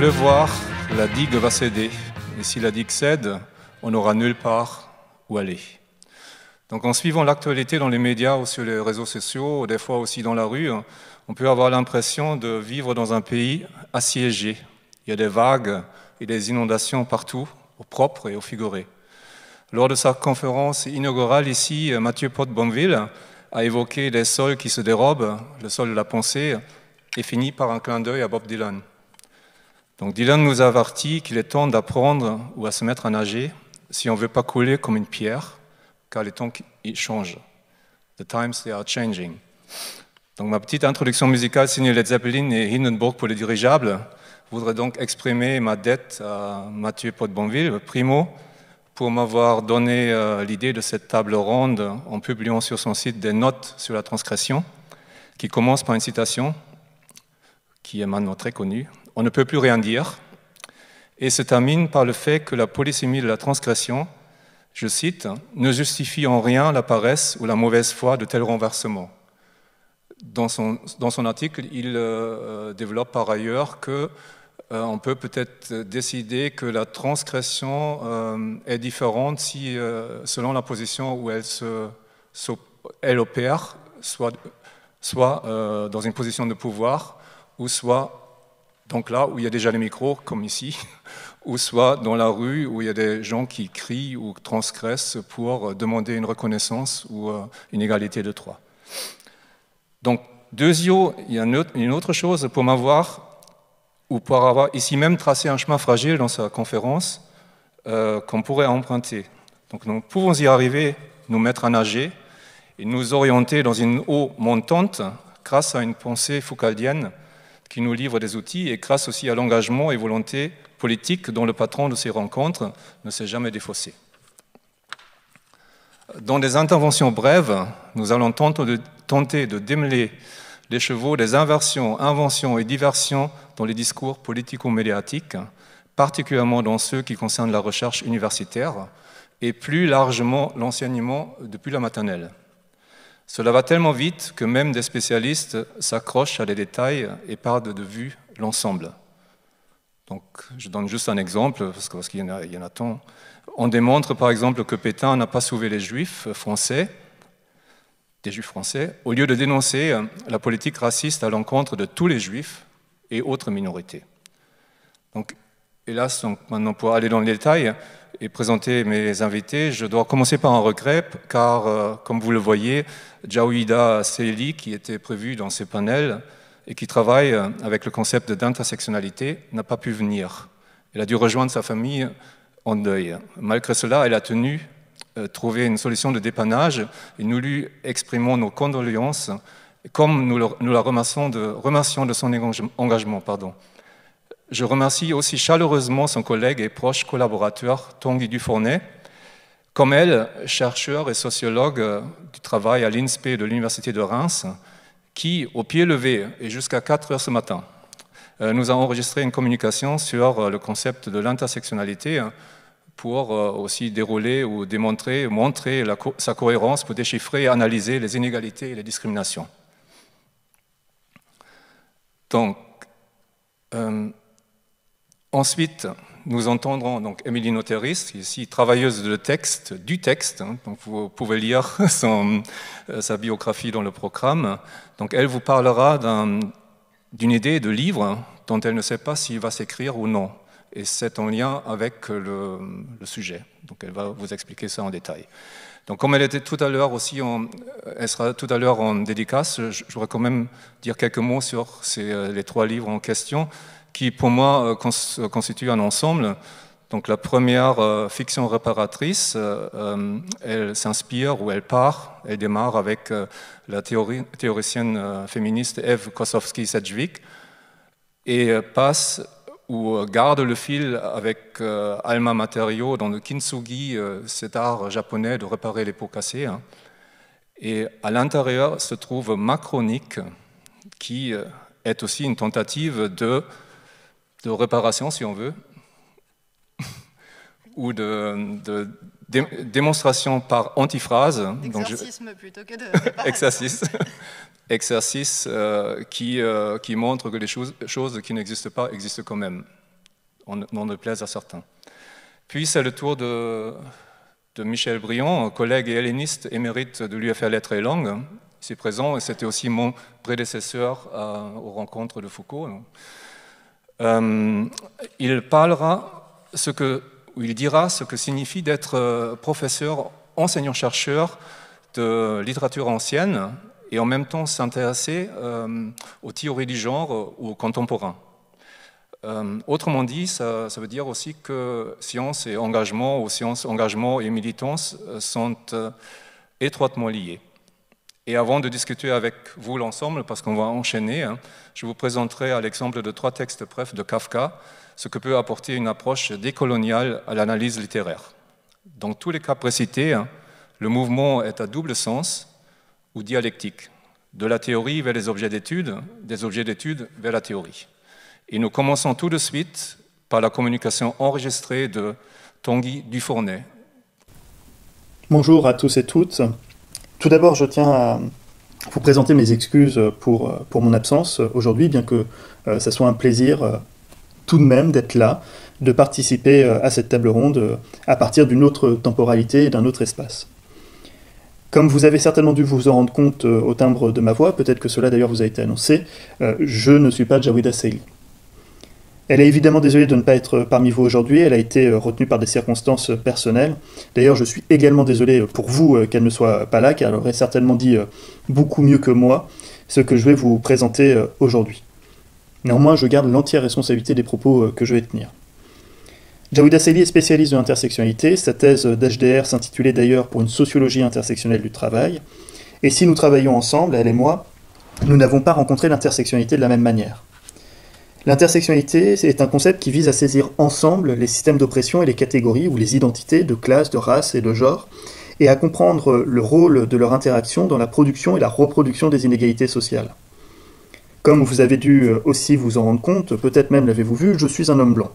pleuvoir, la digue va céder. Et si la digue cède, on n'aura nulle part où aller. Donc en suivant l'actualité dans les médias ou sur les réseaux sociaux, ou des fois aussi dans la rue, on peut avoir l'impression de vivre dans un pays assiégé. Il y a des vagues et des inondations partout, au propre et au figuré. Lors de sa conférence inaugurale ici, Mathieu Pot-Bonville a évoqué les sols qui se dérobent, le sol de la pensée, et finit par un clin d'œil à Bob Dylan. Donc Dylan nous avertit qu'il est temps d'apprendre ou à se mettre à nager si on ne veut pas couler comme une pierre, car les temps changent. The times they are changing. Donc ma petite introduction musicale signée Led Zeppelin et Hindenburg pour les dirigeables voudrait donc exprimer ma dette à Mathieu Potbonville, primo, pour m'avoir donné euh, l'idée de cette table ronde en publiant sur son site des notes sur la transgression, qui commence par une citation qui est maintenant très connue. On ne peut plus rien dire, et se termine par le fait que la polysémie de la transgression, je cite, ne justifie en rien la paresse ou la mauvaise foi de tel renversement. Dans son, article, il euh, développe par ailleurs que euh, on peut peut-être décider que la transgression euh, est différente si, selon la position où elle, se, elle opère, soit, soit dans une position de pouvoir, ou soit donc là où il y a déjà les micros, comme ici, ou soit dans la rue où il y a des gens qui crient ou transgressent pour demander une reconnaissance ou euh, une égalité de droit. Donc, deuxièmement, il y a une autre chose pour m'avoir, ou pour avoir ici même tracé un chemin fragile dans sa conférence, euh, qu'on pourrait emprunter. Donc, nous pouvons y arriver, nous mettre à nager et nous orienter dans une eau montante grâce à une pensée foucaldienne qui nous livre des outils et grâce aussi à l'engagement et volonté politique dont le patron de ces rencontres ne s'est jamais défaussé. Dans des interventions brèves, nous allons tenter de démêler les chevaux des inversions, inventions et diversions dans les discours politico-médiatiques, particulièrement dans ceux qui concernent la recherche universitaire et plus largement l'enseignement depuis la maternelle. Cela va tellement vite que même des spécialistes s'accrochent à des détails et perdent de vue l'ensemble. Donc, je donne juste un exemple, parce qu'il y, en a tant. On démontre par exemple que Pétain n'a pas sauvé les juifs français, des juifs français, au lieu de dénoncer la politique raciste à l'encontre de tous les juifs et autres minorités. Donc, hélas, maintenant pour aller dans le détail, et présenter mes invités, je dois commencer par un regret, car, euh, comme vous le voyez, Jawida Seili, qui était prévu dans ces panels et qui travaille euh, avec le concept d'intersectionnalité, n'a pas pu venir. Elle a dû rejoindre sa famille en deuil. Malgré cela, elle a tenu à euh, trouver une solution de dépannage et nous lui exprimons nos condoléances, comme nous, nous la remercions de, remercions de son engagement. Pardon. Je remercie aussi chaleureusement son collègue et proche collaborateur Tanguy Dufournet, comme elle, chercheur et sociologue euh, du travail à l'INSPE de l'Université de Reims, qui, au pied levé et jusqu'à 4 heures ce matin, euh, nous a enregistré une communication sur euh, le concept de l'intersectionnalité hein, pour aussi dérouler ou démontrer, montrer sa cohérence pour déchiffrer et analyser les inégalités et les discriminations. Donc, Ensuite, nous entendrons donc Émilie Noteris, ici travailleuse de texte, du texte, hein, donc vous pouvez lire euh, sa biographie dans le programme. Donc elle vous parlera d'une idée de livre dont elle ne sait pas s'il va s'écrire ou non. Et c'est en lien avec le, sujet. Donc elle va vous expliquer ça en détail. Donc comme elle était tout à l'heure aussi, elle sera tout à l'heure en dédicace, je, voudrais quand même dire quelques mots sur euh, les trois livres en question qui pour moi euh, euh, constitue un ensemble. Donc la première euh, fiction réparatrice, elle s'inspire ou elle part, elle démarre avec la théoricienne féministe Eve Kosowski-Sedgwick et passe ou garde le fil avec Alma Materio dans le kintsugi, cet art japonais de réparer les pots cassés. Hein. Et à l'intérieur se trouve Macronique, qui est aussi une tentative de de réparation, si on veut, ou de, démonstration par antiphrase. Exercisme plutôt que de... exercice. Exercice euh, qui, euh, qui montre que les choses, choses qui n'existent pas existent quand même. On, on ne plaise à certains. Puis c'est le tour de, de Michel Briand, collègue et helléniste émérite de l'UFR Lettres et Langues, ici présent, et c'était aussi mon prédécesseur aux rencontres de Foucault. Euh, il parlera ce que, il dira ce que signifie d'être euh, professeur, enseignant-chercheur de littérature ancienne et en même temps s'intéresser euh, aux théories du genre ou aux contemporains. autrement dit, ça, veut dire aussi que science et engagement, ou science, engagement et militance sont étroitement liés. Et avant de discuter avec vous l'ensemble, parce qu'on va enchaîner, hein, je vous présenterai à l'exemple de trois textes brefs de Kafka ce que peut apporter une approche décoloniale à l'analyse littéraire. Dans tous les cas précités, hein, le mouvement est à double sens ou dialectique, de la théorie vers les objets d'étude, des objets d'étude vers la théorie. Et nous commençons tout de suite par la communication enregistrée de Tanguy Dufournet. Bonjour à tous et toutes. Tout d'abord, je tiens à vous présenter mes excuses pour, mon absence aujourd'hui, bien que euh, ça soit un plaisir euh, tout de même d'être là, de participer euh, à cette table ronde à partir d'une autre temporalité et d'un autre espace. Comme vous avez certainement dû vous en rendre compte au timbre de ma voix, peut-être que cela d'ailleurs vous a été annoncé, je ne suis pas Jawida Saïli. Elle est évidemment désolée de ne pas être parmi vous aujourd'hui, elle a été euh, retenue par des circonstances personnelles. D'ailleurs, je suis également désolé pour vous euh, qu'elle ne soit pas là, car elle aurait certainement dit euh, beaucoup mieux que moi ce que je vais vous présenter aujourd'hui. Néanmoins, je garde l'entière responsabilité des propos que je vais tenir. Jawida Seli est spécialiste de l'intersectionnalité, sa thèse d'HDR s'intitulait d'ailleurs pour une sociologie intersectionnelle du travail, et si nous travaillons ensemble, elle et moi, nous n'avons pas rencontré l'intersectionnalité de la même manière. L'intersectionnalité est un concept qui vise à saisir ensemble les systèmes d'oppression et les catégories ou les identités de classe, de race et de genre, et à comprendre le rôle de leur interaction dans la production et la reproduction des inégalités sociales. Comme vous avez dû aussi vous en rendre compte, peut-être même l'avez-vous vu, je suis un homme blanc.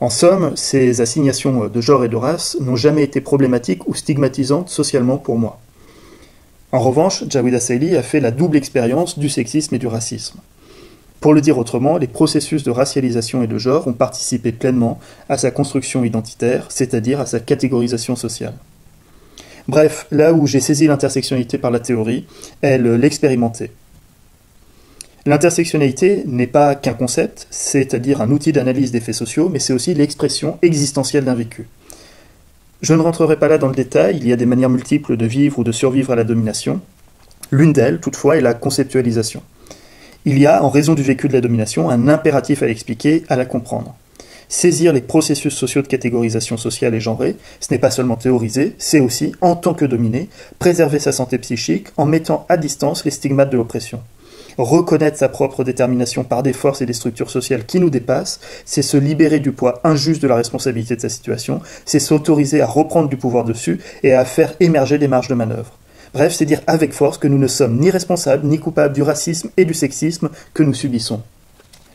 En somme, ces assignations de genre et de race n'ont jamais été problématiques ou stigmatisantes socialement pour moi. En revanche, Jawida Saili a fait la double expérience du sexisme et du racisme. Pour le dire autrement, les processus de racialisation et de genre ont participé pleinement à sa construction identitaire, c'est-à-dire à sa catégorisation sociale. Bref, là où j'ai saisi l'intersectionnalité par la théorie, elle l'expérimentait. L'intersectionnalité n'est pas qu'un concept, c'est-à-dire un outil d'analyse des faits sociaux, mais c'est aussi l'expression existentielle d'un vécu. Je ne rentrerai pas là dans le détail, il y a des manières multiples de vivre ou de survivre à la domination. L'une d'elles, toutefois, est la conceptualisation il y a, en raison du vécu de la domination, un impératif à l'expliquer, à la comprendre. Saisir les processus sociaux de catégorisation sociale et genrée, ce n'est pas seulement théoriser, c'est aussi, en tant que dominé, préserver sa santé psychique en mettant à distance les stigmates de l'oppression. Reconnaître sa propre détermination par des forces et des structures sociales qui nous dépassent, c'est se libérer du poids injuste de la responsabilité de sa situation, c'est s'autoriser à reprendre du pouvoir dessus et à faire émerger des marges de manœuvre. Bref, c'est dire avec force que nous ne sommes ni responsables ni coupables du racisme et du sexisme que nous subissons.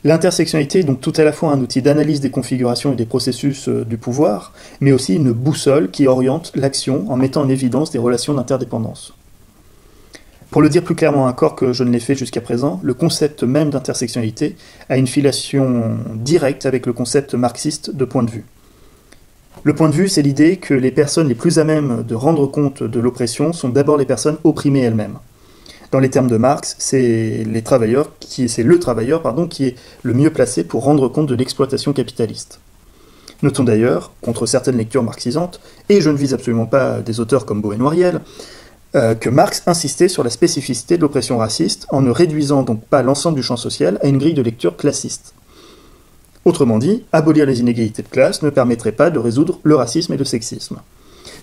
L'intersectionnalité est donc tout à la fois un outil d'analyse des configurations et des processus euh, du pouvoir, mais aussi une boussole qui oriente l'action en mettant en évidence des relations d'interdépendance. Pour le dire plus clairement encore que je ne l'ai fait jusqu'à présent, le concept même d'intersectionnalité a une filiation directe avec le concept marxiste de point de vue. Le point de vue, c'est l'idée que les personnes les plus à même de rendre compte de l'oppression sont d'abord les personnes opprimées elles-mêmes. Dans les termes de Marx, c'est les travailleurs qui, c'est le travailleur qui est le mieux placé pour rendre compte de l'exploitation capitaliste. Notons d'ailleurs, contre certaines lectures marxisantes, et je ne vise absolument pas des auteurs comme Beau et Noiriel, euh, que Marx insistait sur la spécificité de l'oppression raciste en ne réduisant donc pas l'ensemble du champ social à une grille de lecture classiste. Autrement dit, abolir les inégalités de classe ne permettrait pas de résoudre le racisme et le sexisme.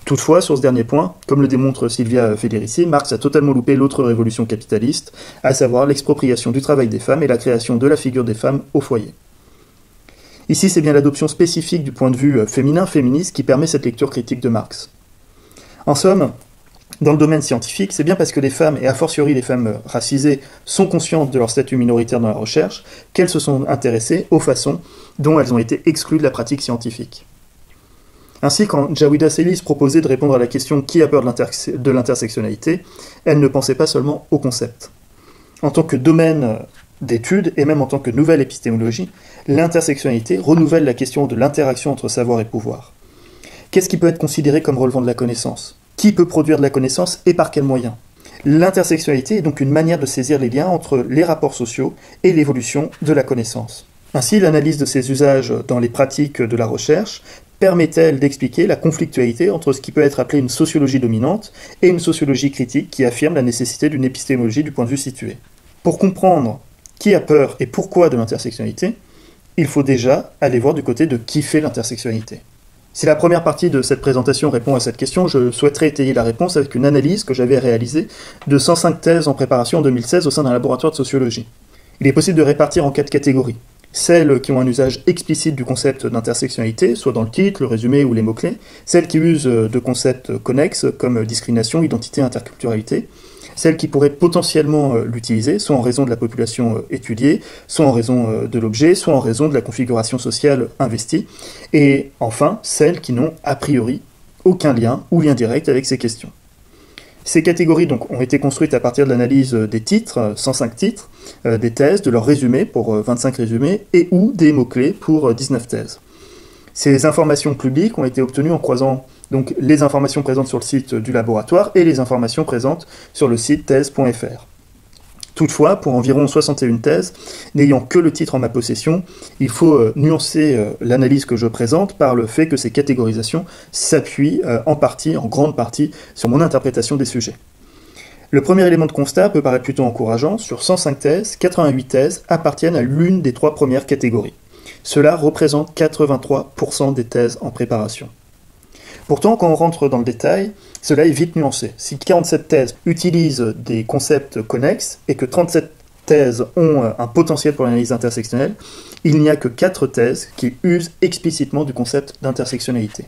Toutefois, sur ce dernier point, comme le démontre Sylvia Federici, Marx a totalement loupé l'autre révolution capitaliste, à savoir l'expropriation du travail des femmes et la création de la figure des femmes au foyer. Ici, c'est bien l'adoption spécifique du point de vue féminin-féministe qui permet cette lecture critique de Marx. En somme, dans le domaine scientifique, c'est bien parce que les femmes, et a fortiori les femmes racisées, sont conscientes de leur statut minoritaire dans la recherche, qu'elles se sont intéressées aux façons dont elles ont été exclues de la pratique scientifique. Ainsi, quand Jawida Selis proposait de répondre à la question qui a peur de l'intersectionnalité, elle ne pensait pas seulement au concept. En tant que domaine d'études et même en tant que nouvelle épistémologie, l'intersectionnalité renouvelle la question de l'interaction entre savoir et pouvoir. Qu'est-ce qui peut être considéré comme relevant de la connaissance? Qui peut produire de la connaissance et par quels moyens L'intersectionnalité est donc une manière de saisir les liens entre les rapports sociaux et l'évolution de la connaissance. Ainsi, l'analyse de ces usages dans les pratiques de la recherche permet-elle d'expliquer la conflictualité entre ce qui peut être appelé une sociologie dominante et une sociologie critique qui affirme la nécessité d'une épistémologie du point de vue situé. Pour comprendre qui a peur et pourquoi de l'intersectionnalité, il faut déjà aller voir du côté de qui fait l'intersectionnalité. Si la première partie de cette présentation répond à cette question, je souhaiterais étayer la réponse avec une analyse que j'avais réalisée de 105 thèses en préparation en 2016 au sein d'un laboratoire de sociologie. Il est possible de répartir en quatre catégories. Celles qui ont un usage explicite du concept d'intersectionnalité, soit dans le titre, le résumé ou les mots-clés. Celles qui usent de concepts connexes comme discrimination, identité, interculturalité celles qui pourraient potentiellement euh, l'utiliser, soit en raison de la population euh, étudiée, soit en raison euh, de l'objet, soit en raison de la configuration sociale investie, et enfin celles qui n'ont a priori aucun lien ou lien direct avec ces questions. Ces catégories donc, ont été construites à partir de l'analyse des titres, 105 titres, des thèses, de leurs résumés pour 25 résumés, et ou des mots-clés pour 19 thèses. Ces informations publiques ont été obtenues en croisant donc les informations présentes sur le site du laboratoire et les informations présentes sur le site thèse.fr. Toutefois, pour environ 61 thèses, n'ayant que le titre en ma possession, il faut euh, nuancer euh, l'analyse que je présente par le fait que ces catégorisations s'appuient euh, en partie, en grande partie, sur mon interprétation des sujets. Le premier élément de constat peut paraître plutôt encourageant. Sur 105 thèses, 88 thèses appartiennent à l'une des trois premières catégories. Cela représente 83% des thèses en préparation. Pourtant, quand on rentre dans le détail, cela est vite nuancé. Si 47 thèses utilisent des concepts connexes et que 37 thèses ont euh, un potentiel pour l'analyse intersectionnelle, il n'y a que 4 thèses qui usent explicitement du concept d'intersectionnalité.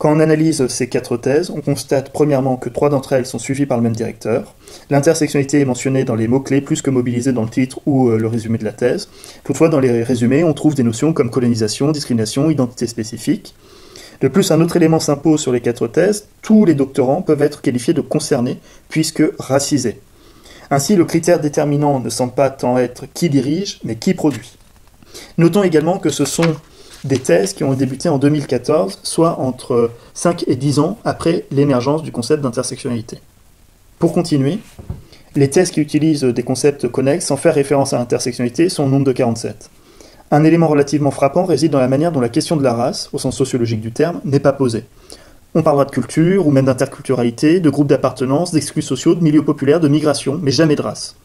Quand on analyse ces quatre thèses, on constate premièrement que trois d'entre elles sont suivies par le même directeur. L'intersectionnalité est mentionnée dans les mots-clés plus que mobilisée dans le titre ou euh, le résumé de la thèse. Toutefois, dans les résumés, on trouve des notions comme colonisation, discrimination, identité spécifique. De plus, un autre élément s'impose sur les quatre thèses, tous les doctorants peuvent être qualifiés de concernés, puisque racisés. Ainsi, le critère déterminant ne semble pas tant être qui dirige, mais qui produit. Notons également que ce sont des thèses qui ont débuté en 2014, soit entre 5 et 10 ans après l'émergence du concept d'intersectionnalité. Pour continuer, les thèses qui utilisent des concepts connexes sans faire référence à l'intersectionnalité sont au nombre de 47. Un élément relativement frappant réside dans la manière dont la question de la race, au sens sociologique du terme, n'est pas posée. On parlera de culture, ou même d'interculturalité, de groupes d'appartenance, d'exclus sociaux, de milieux populaires, de migration, mais jamais de race.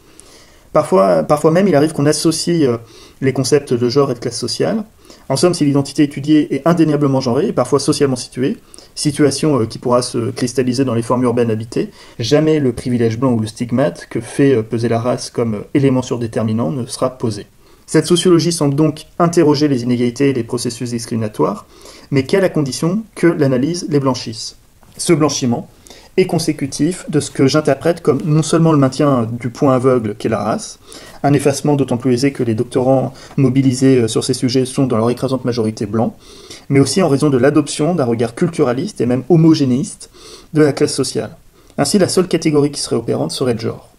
Parfois, parfois même, il arrive qu'on associe euh, les concepts de genre et de classe sociale. En somme, si l'identité étudiée est indéniablement genrée et parfois socialement située, situation euh, qui pourra se cristalliser dans les formes urbaines habitées, jamais le privilège blanc ou le stigmate que fait euh, peser la race comme élément surdéterminant ne sera posé. Cette sociologie semble donc interroger les inégalités et les processus discriminatoires, mais qu'à la condition que l'analyse les blanchisse? Ce blanchiment est consécutif de ce que j'interprète comme non seulement le maintien du point aveugle qu'est la race, un effacement d'autant plus aisé que les doctorants mobilisés euh, sur ces sujets sont dans leur écrasante majorité blancs, mais aussi en raison de l'adoption d'un regard culturaliste et même homogénéiste de la classe sociale. Ainsi, la seule catégorie qui serait opérante serait le genre.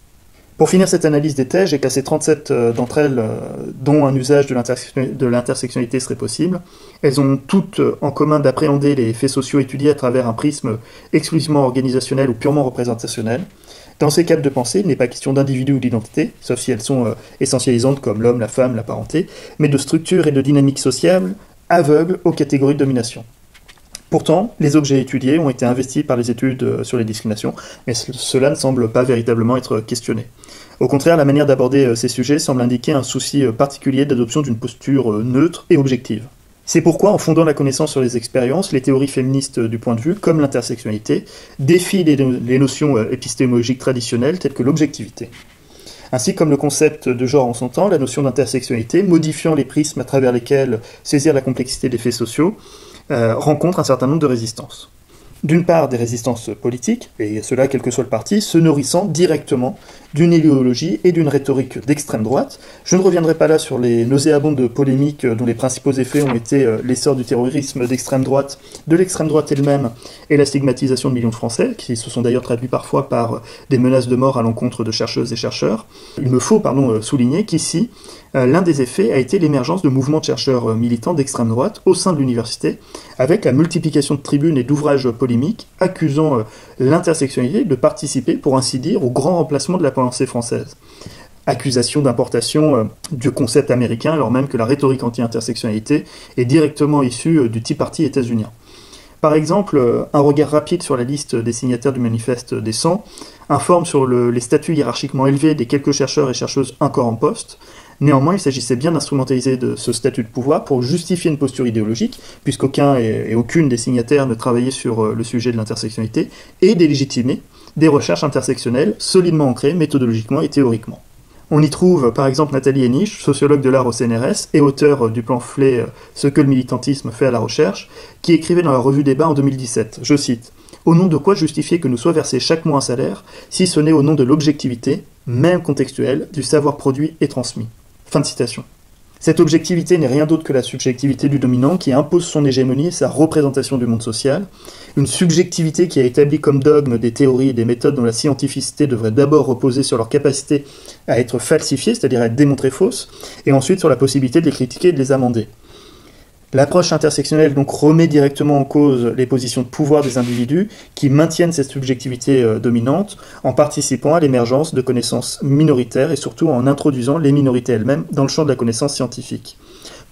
Pour finir cette analyse des thèses, j'ai classé 37 euh, d'entre elles euh, dont un usage de l'intersectionnalité serait possible. Elles ont toutes euh, en commun d'appréhender les faits sociaux étudiés à travers un prisme exclusivement organisationnel ou purement représentationnel. Dans ces cadres de pensée, il n'est pas question d'individu ou d'identité, sauf si elles sont essentialisantes comme l'homme, la femme, la parenté, mais de structure et de dynamique sociale aveugles aux catégories de domination. Pourtant, les objets étudiés ont été investis par les études euh, sur les discriminations, mais cela ne semble pas véritablement être questionné. Au contraire, la manière d'aborder euh, ces sujets semble indiquer un souci euh, particulier d'adoption d'une posture neutre et objective. C'est pourquoi, en fondant la connaissance sur les expériences, les théories féministes du point de vue, comme l'intersectionnalité, défient les, notions épistémologiques traditionnelles telles que l'objectivité. Ainsi comme le concept de genre en son temps, la notion d'intersectionnalité, modifiant les prismes à travers lesquels saisir la complexité des faits sociaux, euh, rencontre un certain nombre de résistances. d'une part des résistances politiques, et cela quel que soit le parti, se nourrissant directement d'une idéologie et d'une rhétorique d'extrême droite. Je ne reviendrai pas là sur les nauséabondes polémiques dont les principaux effets ont été euh, l'essor du terrorisme d'extrême droite, de l'extrême droite elle-même, et la stigmatisation de millions de Français, qui se sont d'ailleurs traduits parfois par des menaces de mort à l'encontre de chercheuses et chercheurs. Il me faut pardon, euh, souligner qu'ici, euh, l'un des effets a été l'émergence de mouvements de chercheurs militants d'extrême droite au sein de l'université, avec la multiplication de tribunes et d'ouvrages polémiques accusant l'intersectionnalité de participer, pour ainsi dire, au grand remplacement de la pensée française. Accusation d'importation euh, du concept américain, alors même que la rhétorique anti-intersectionnalité est directement issue euh, du Tea Party états-unien. Par exemple, euh, un regard rapide sur la liste des signataires du manifeste des 100 informe sur les statuts hiérarchiquement élevés des quelques chercheurs et chercheuses encore en poste, Néanmoins, il s'agissait bien d'instrumentaliser ce statut de pouvoir pour justifier une posture idéologique, puisqu'aucun et, aucune des signataires ne travaillait sur euh, le sujet de l'intersectionnalité, et délégitimer des recherches intersectionnelles solidement ancrées méthodologiquement et théoriquement. On y trouve par exemple Nathalie Henich, sociologue de l'art au CNRS et auteur du pamphlet euh, Ce que le militantisme fait à la recherche, qui écrivait dans la revue Débat en 2017, je cite, Au nom de quoi justifier que nous soit versé chaque mois un salaire, si ce n'est au nom de l'objectivité, même contextuelle, du savoir produit et transmis? Fin de citation. Cette objectivité n'est rien d'autre que la subjectivité du dominant qui impose son hégémonie et sa représentation du monde social, une subjectivité qui a établi comme dogme des théories et des méthodes dont la scientificité devrait d'abord reposer sur leur capacité à être falsifiées, c'est-à-dire à être démontrées fausses, et ensuite sur la possibilité de les critiquer et de les amender. L'approche intersectionnelle donc remet directement en cause les positions de pouvoir des individus qui maintiennent cette subjectivité euh, dominante en participant à l'émergence de connaissances minoritaires et surtout en introduisant les minorités elles-mêmes dans le champ de la connaissance scientifique.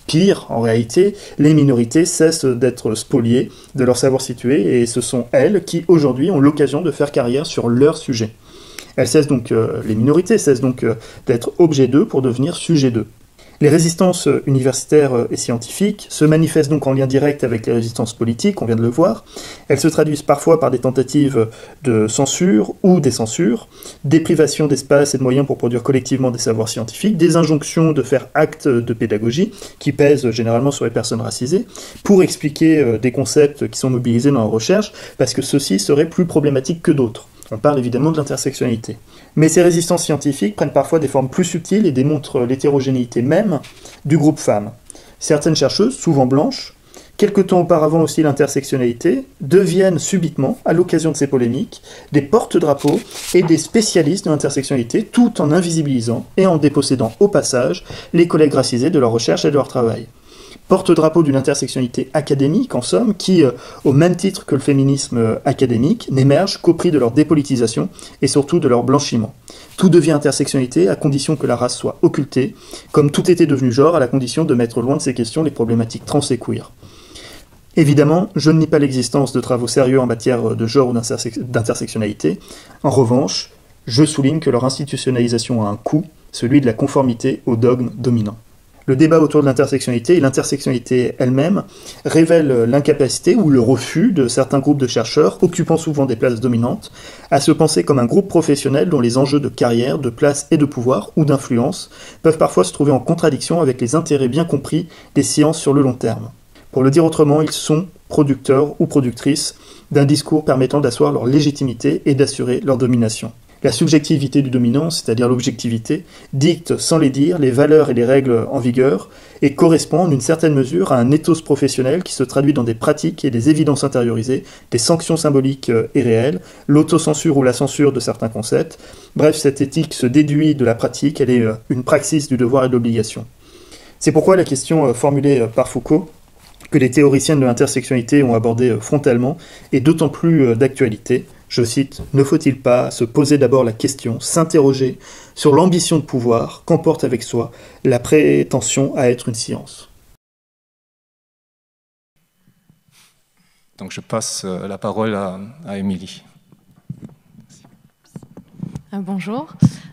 Pire, en réalité, les minorités cessent d'être spoliées de leur savoir situé et ce sont elles qui aujourd'hui ont l'occasion de faire carrière sur leur sujet. Elles cessent donc, euh, les minorités cessent donc euh, d'être objet d'eux pour devenir sujet d'eux. Les résistances universitaires et scientifiques se manifestent donc en lien direct avec les résistances politiques, on vient de le voir. Elles se traduisent parfois par des tentatives de censure ou des censures, des privations d'espace et de moyens pour produire collectivement des savoirs scientifiques, des injonctions de faire acte de pédagogie qui pèsent généralement sur les personnes racisées, pour expliquer euh, des concepts qui sont mobilisés dans la recherche, parce que ceux-ci seraient plus problématiques que d'autres. On parle évidemment de l'intersectionnalité. Mais ces résistances scientifiques prennent parfois des formes plus subtiles et démontrent l'hétérogénéité même du groupe femmes. Certaines chercheuses, souvent blanches, quelque temps auparavant aussi l'intersectionnalité, deviennent subitement, à l'occasion de ces polémiques, des porte-drapeaux et des spécialistes de l'intersectionnalité, tout en invisibilisant et en dépossédant au passage les collègues racisés de leur recherche et de leur travail porte-drapeau d'une intersectionnalité académique, en somme, qui, euh, au même titre que le féminisme euh, académique, n'émerge qu'au prix de leur dépolitisation et surtout de leur blanchiment. Tout devient intersectionnalité à condition que la race soit occultée, comme tout était devenu genre à la condition de mettre loin de ces questions les problématiques trans et queer. Évidemment, je ne nie pas l'existence de travaux sérieux en matière de genre ou d'intersectionnalité. En revanche, je souligne que leur institutionnalisation a un coût, celui de la conformité au dogme dominant. Le débat autour de l'intersectionnalité et l'intersectionnalité elle-même révèle l'incapacité ou le refus de certains groupes de chercheurs, occupant souvent des places dominantes, à se penser comme un groupe professionnel dont les enjeux de carrière, de place et de pouvoir ou d'influence peuvent parfois se trouver en contradiction avec les intérêts bien compris des sciences sur le long terme. Pour le dire autrement, ils sont producteurs ou productrices d'un discours permettant d'asseoir leur légitimité et d'assurer leur domination. La subjectivité du dominant, c'est-à-dire l'objectivité, dicte sans les dire les valeurs et les règles en vigueur et correspond en une certaine mesure à un ethos professionnel qui se traduit dans des pratiques et des évidences intériorisées, des sanctions symboliques euh, et réelles, l'autocensure ou la censure de certains concepts. Bref, cette éthique se déduit de la pratique, elle est euh, une praxis du devoir et de l'obligation. C'est pourquoi la question euh, formulée par Foucault que les théoriciennes de l'intersectionnalité ont abordée frontalement est d'autant plus d'actualité je cite, Ne faut-il pas se poser d'abord la question, s'interroger sur l'ambition de pouvoir qu'emporte avec soi la prétention à être une science? Donc je passe euh, la parole à, Émilie. Euh, bonjour.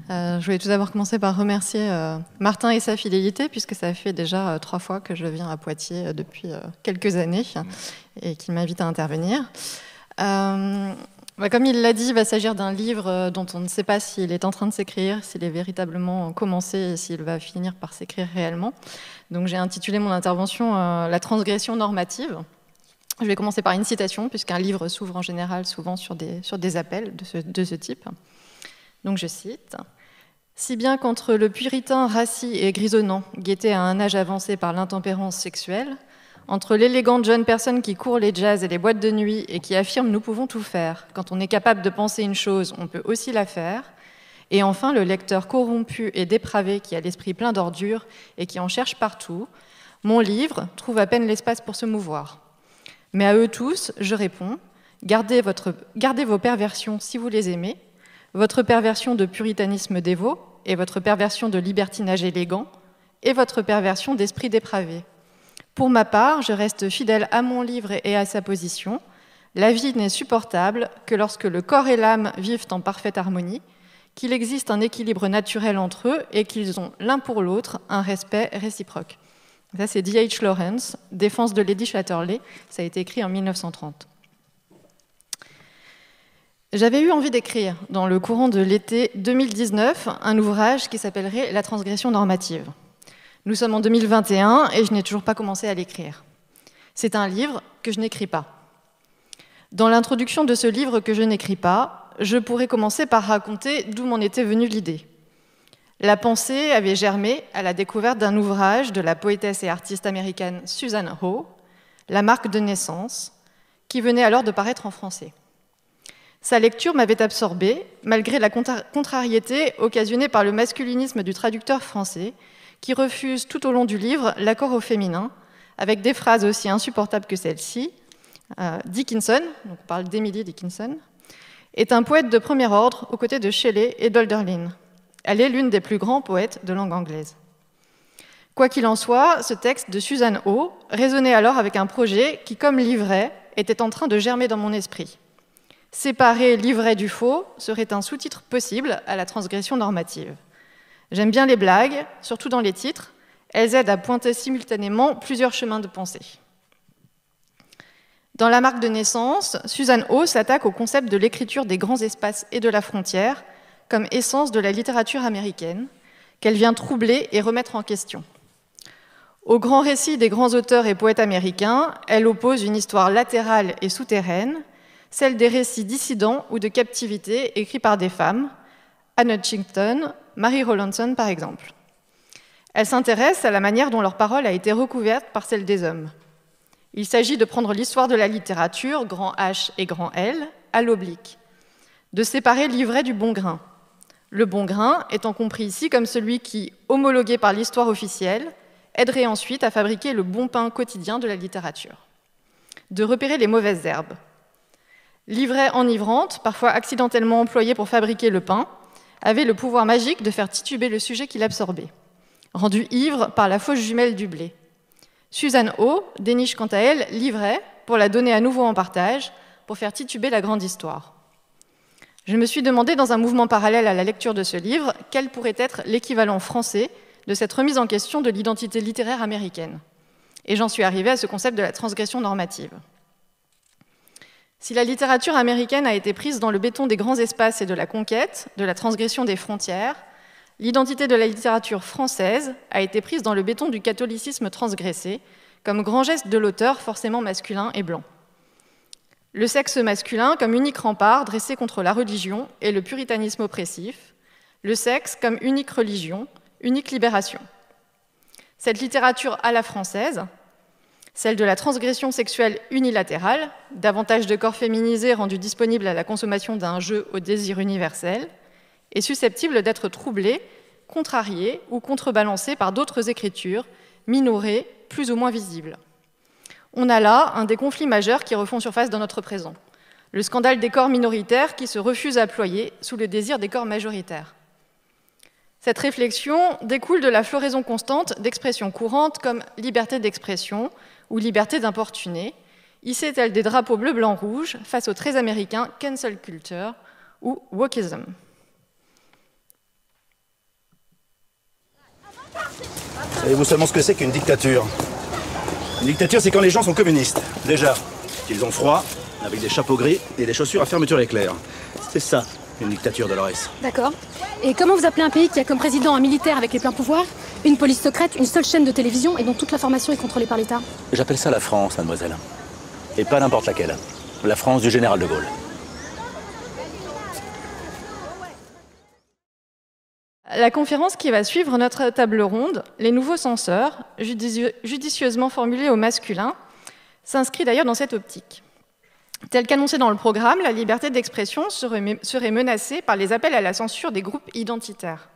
Euh, je voulais tout d'abord commencer par remercier Martin et sa fidélité, puisque ça fait déjà trois fois que je viens à Poitiers depuis quelques années et qu'il m'invite à intervenir. Bah, comme il l'a dit, il va s'agir d'un livre euh, dont on ne sait pas s'il est en train de s'écrire, s'il est véritablement commencé et s'il va finir par s'écrire réellement. Donc j'ai intitulé mon intervention euh, La transgression normative. Je vais commencer par une citation, puisqu'un livre s'ouvre en général souvent sur des, appels de ce, de ce type. Donc je cite Si bien qu'entre le puritain rassis et grisonnant, guetté à un âge avancé par l'intempérance sexuelle, entre l'élégante jeune personne qui court les jazz et les boîtes de nuit et qui affirme nous pouvons tout faire, quand on est capable de penser une chose, on peut aussi la faire, et enfin le lecteur corrompu et dépravé qui a l'esprit plein d'ordures et qui en cherche partout, mon livre trouve à peine l'espace pour se mouvoir. Mais à eux tous, je réponds, gardez, gardez vos perversions si vous les aimez, votre perversion de puritanisme dévot et votre perversion de libertinage élégant et votre perversion d'esprit dépravé. Pour ma part, je reste fidèle à mon livre et à sa position. La vie n'est supportable que lorsque le corps et l'âme vivent en parfaite harmonie, qu'il existe un équilibre naturel entre eux et qu'ils ont l'un pour l'autre un respect réciproque. Ça, c'est D.H. Lawrence, Défense de Lady Chatterley. Ça a été écrit en 1930. J'avais eu envie d'écrire, dans le courant de l'été 2019, un ouvrage qui s'appellerait La transgression normative. Nous sommes en 2021 et je n'ai toujours pas commencé à l'écrire. C'est un livre que je n'écris pas. Dans l'introduction de ce livre que je n'écris pas, je pourrais commencer par raconter d'où m'en était venue l'idée. La pensée avait germé à la découverte d'un ouvrage de la poétesse et artiste américaine Susan Ho, La marque de naissance, qui venait alors de paraître en français. Sa lecture m'avait absorbée, malgré la contrariété occasionnée par le masculinisme du traducteur français, qui refuse tout au long du livre l'accord au féminin, avec des phrases aussi insupportables que celle-ci. Euh, Dickinson, on parle d'Emily Dickinson, est un poète de premier ordre aux côtés de Shelley et d'Olderlin. Elle est l'une des plus grands poètes de langue anglaise. Quoi qu'il en soit, ce texte de Suzanne O résonnait alors avec un projet qui, comme livret, était en train de germer dans mon esprit. Séparer livret du faux serait un sous-titre possible à la transgression normative. J'aime bien les blagues, surtout dans les titres. Elles aident à pointer simultanément plusieurs chemins de pensée. Dans la marque de naissance, Suzanne O s'attaque au concept de l'écriture des grands espaces et de la frontière comme essence de la littérature américaine, qu'elle vient troubler et remettre en question. Au grand récit des grands auteurs et poètes américains, elle oppose une histoire latérale et souterraine, celle des récits dissidents ou de captivité écrits par des femmes, Anne Hutchinson, Mary Rowlandson par exemple. Elle s'intéresse à la manière dont leur parole a été recouverte par celle des hommes. Il s'agit de prendre l'histoire de la littérature, grand H et grand L, à l'oblique, de séparer l'ivraie du bon grain. Le bon grain étant compris ici comme celui qui, homologué par l'histoire officielle, aiderait ensuite à fabriquer le bon pain quotidien de la littérature. De repérer les mauvaises herbes. L'ivraie enivrante, parfois accidentellement employée pour fabriquer le pain, avait le pouvoir magique de faire tituber le sujet qu'il absorbait, rendu ivre par la fausse jumelle du blé. Suzanne O déniche quant à elle l'ivraie pour la donner à nouveau en partage, pour faire tituber la grande histoire. Je me suis demandé, dans un mouvement parallèle à la lecture de ce livre, quel pourrait être l'équivalent français de cette remise en question de l'identité littéraire américaine. Et j'en suis arrivée à ce concept de la transgression normative. Si la littérature américaine a été prise dans le béton des grands espaces et de la conquête, de la transgression des frontières, l'identité de la littérature française a été prise dans le béton du catholicisme transgressé, comme grand geste de l'auteur forcément masculin et blanc. Le sexe masculin comme unique rempart dressé contre la religion et le puritanisme oppressif, le sexe comme unique religion, unique libération. Cette littérature à la française, celle de la transgression sexuelle unilatérale, davantage de corps féminisés rendus disponibles à la consommation d'un jeu au désir universel, est susceptible d'être troublée, contrariée ou contrebalancée par d'autres écritures, minorées, plus ou moins visibles. On a là un des conflits majeurs qui refont surface dans notre présent, le scandale des corps minoritaires qui se refusent à ployer sous le désir des corps majoritaires. Cette réflexion découle de la floraison constante d'expressions courantes comme liberté d'expression, ou liberté d'importuner, hissait-elle des drapeaux bleu, blanc, rouge face au très américain cancel culture ou wokism. Savez-vous seulement ce que c'est qu'une dictature? Une dictature, c'est quand les gens sont communistes, déjà. Qu'ils ont froid, avec des chapeaux gris et des chaussures à fermeture éclair. C'est ça, une dictature, Dolores. D'accord. Et comment vous appelez un pays qui a comme président un militaire avec les pleins pouvoirs, une police secrète, une seule chaîne de télévision et dont toute l'information est contrôlée par l'État? J'appelle ça la France, mademoiselle. Et pas n'importe laquelle. La France du général de Gaulle. La conférence qui va suivre notre table ronde, Les nouveaux censeurs, judicieusement formulés au masculin, s'inscrit d'ailleurs dans cette optique. Tel qu'annoncé dans le programme, la liberté d'expression serait menacée par les appels à la censure des groupes identitaires.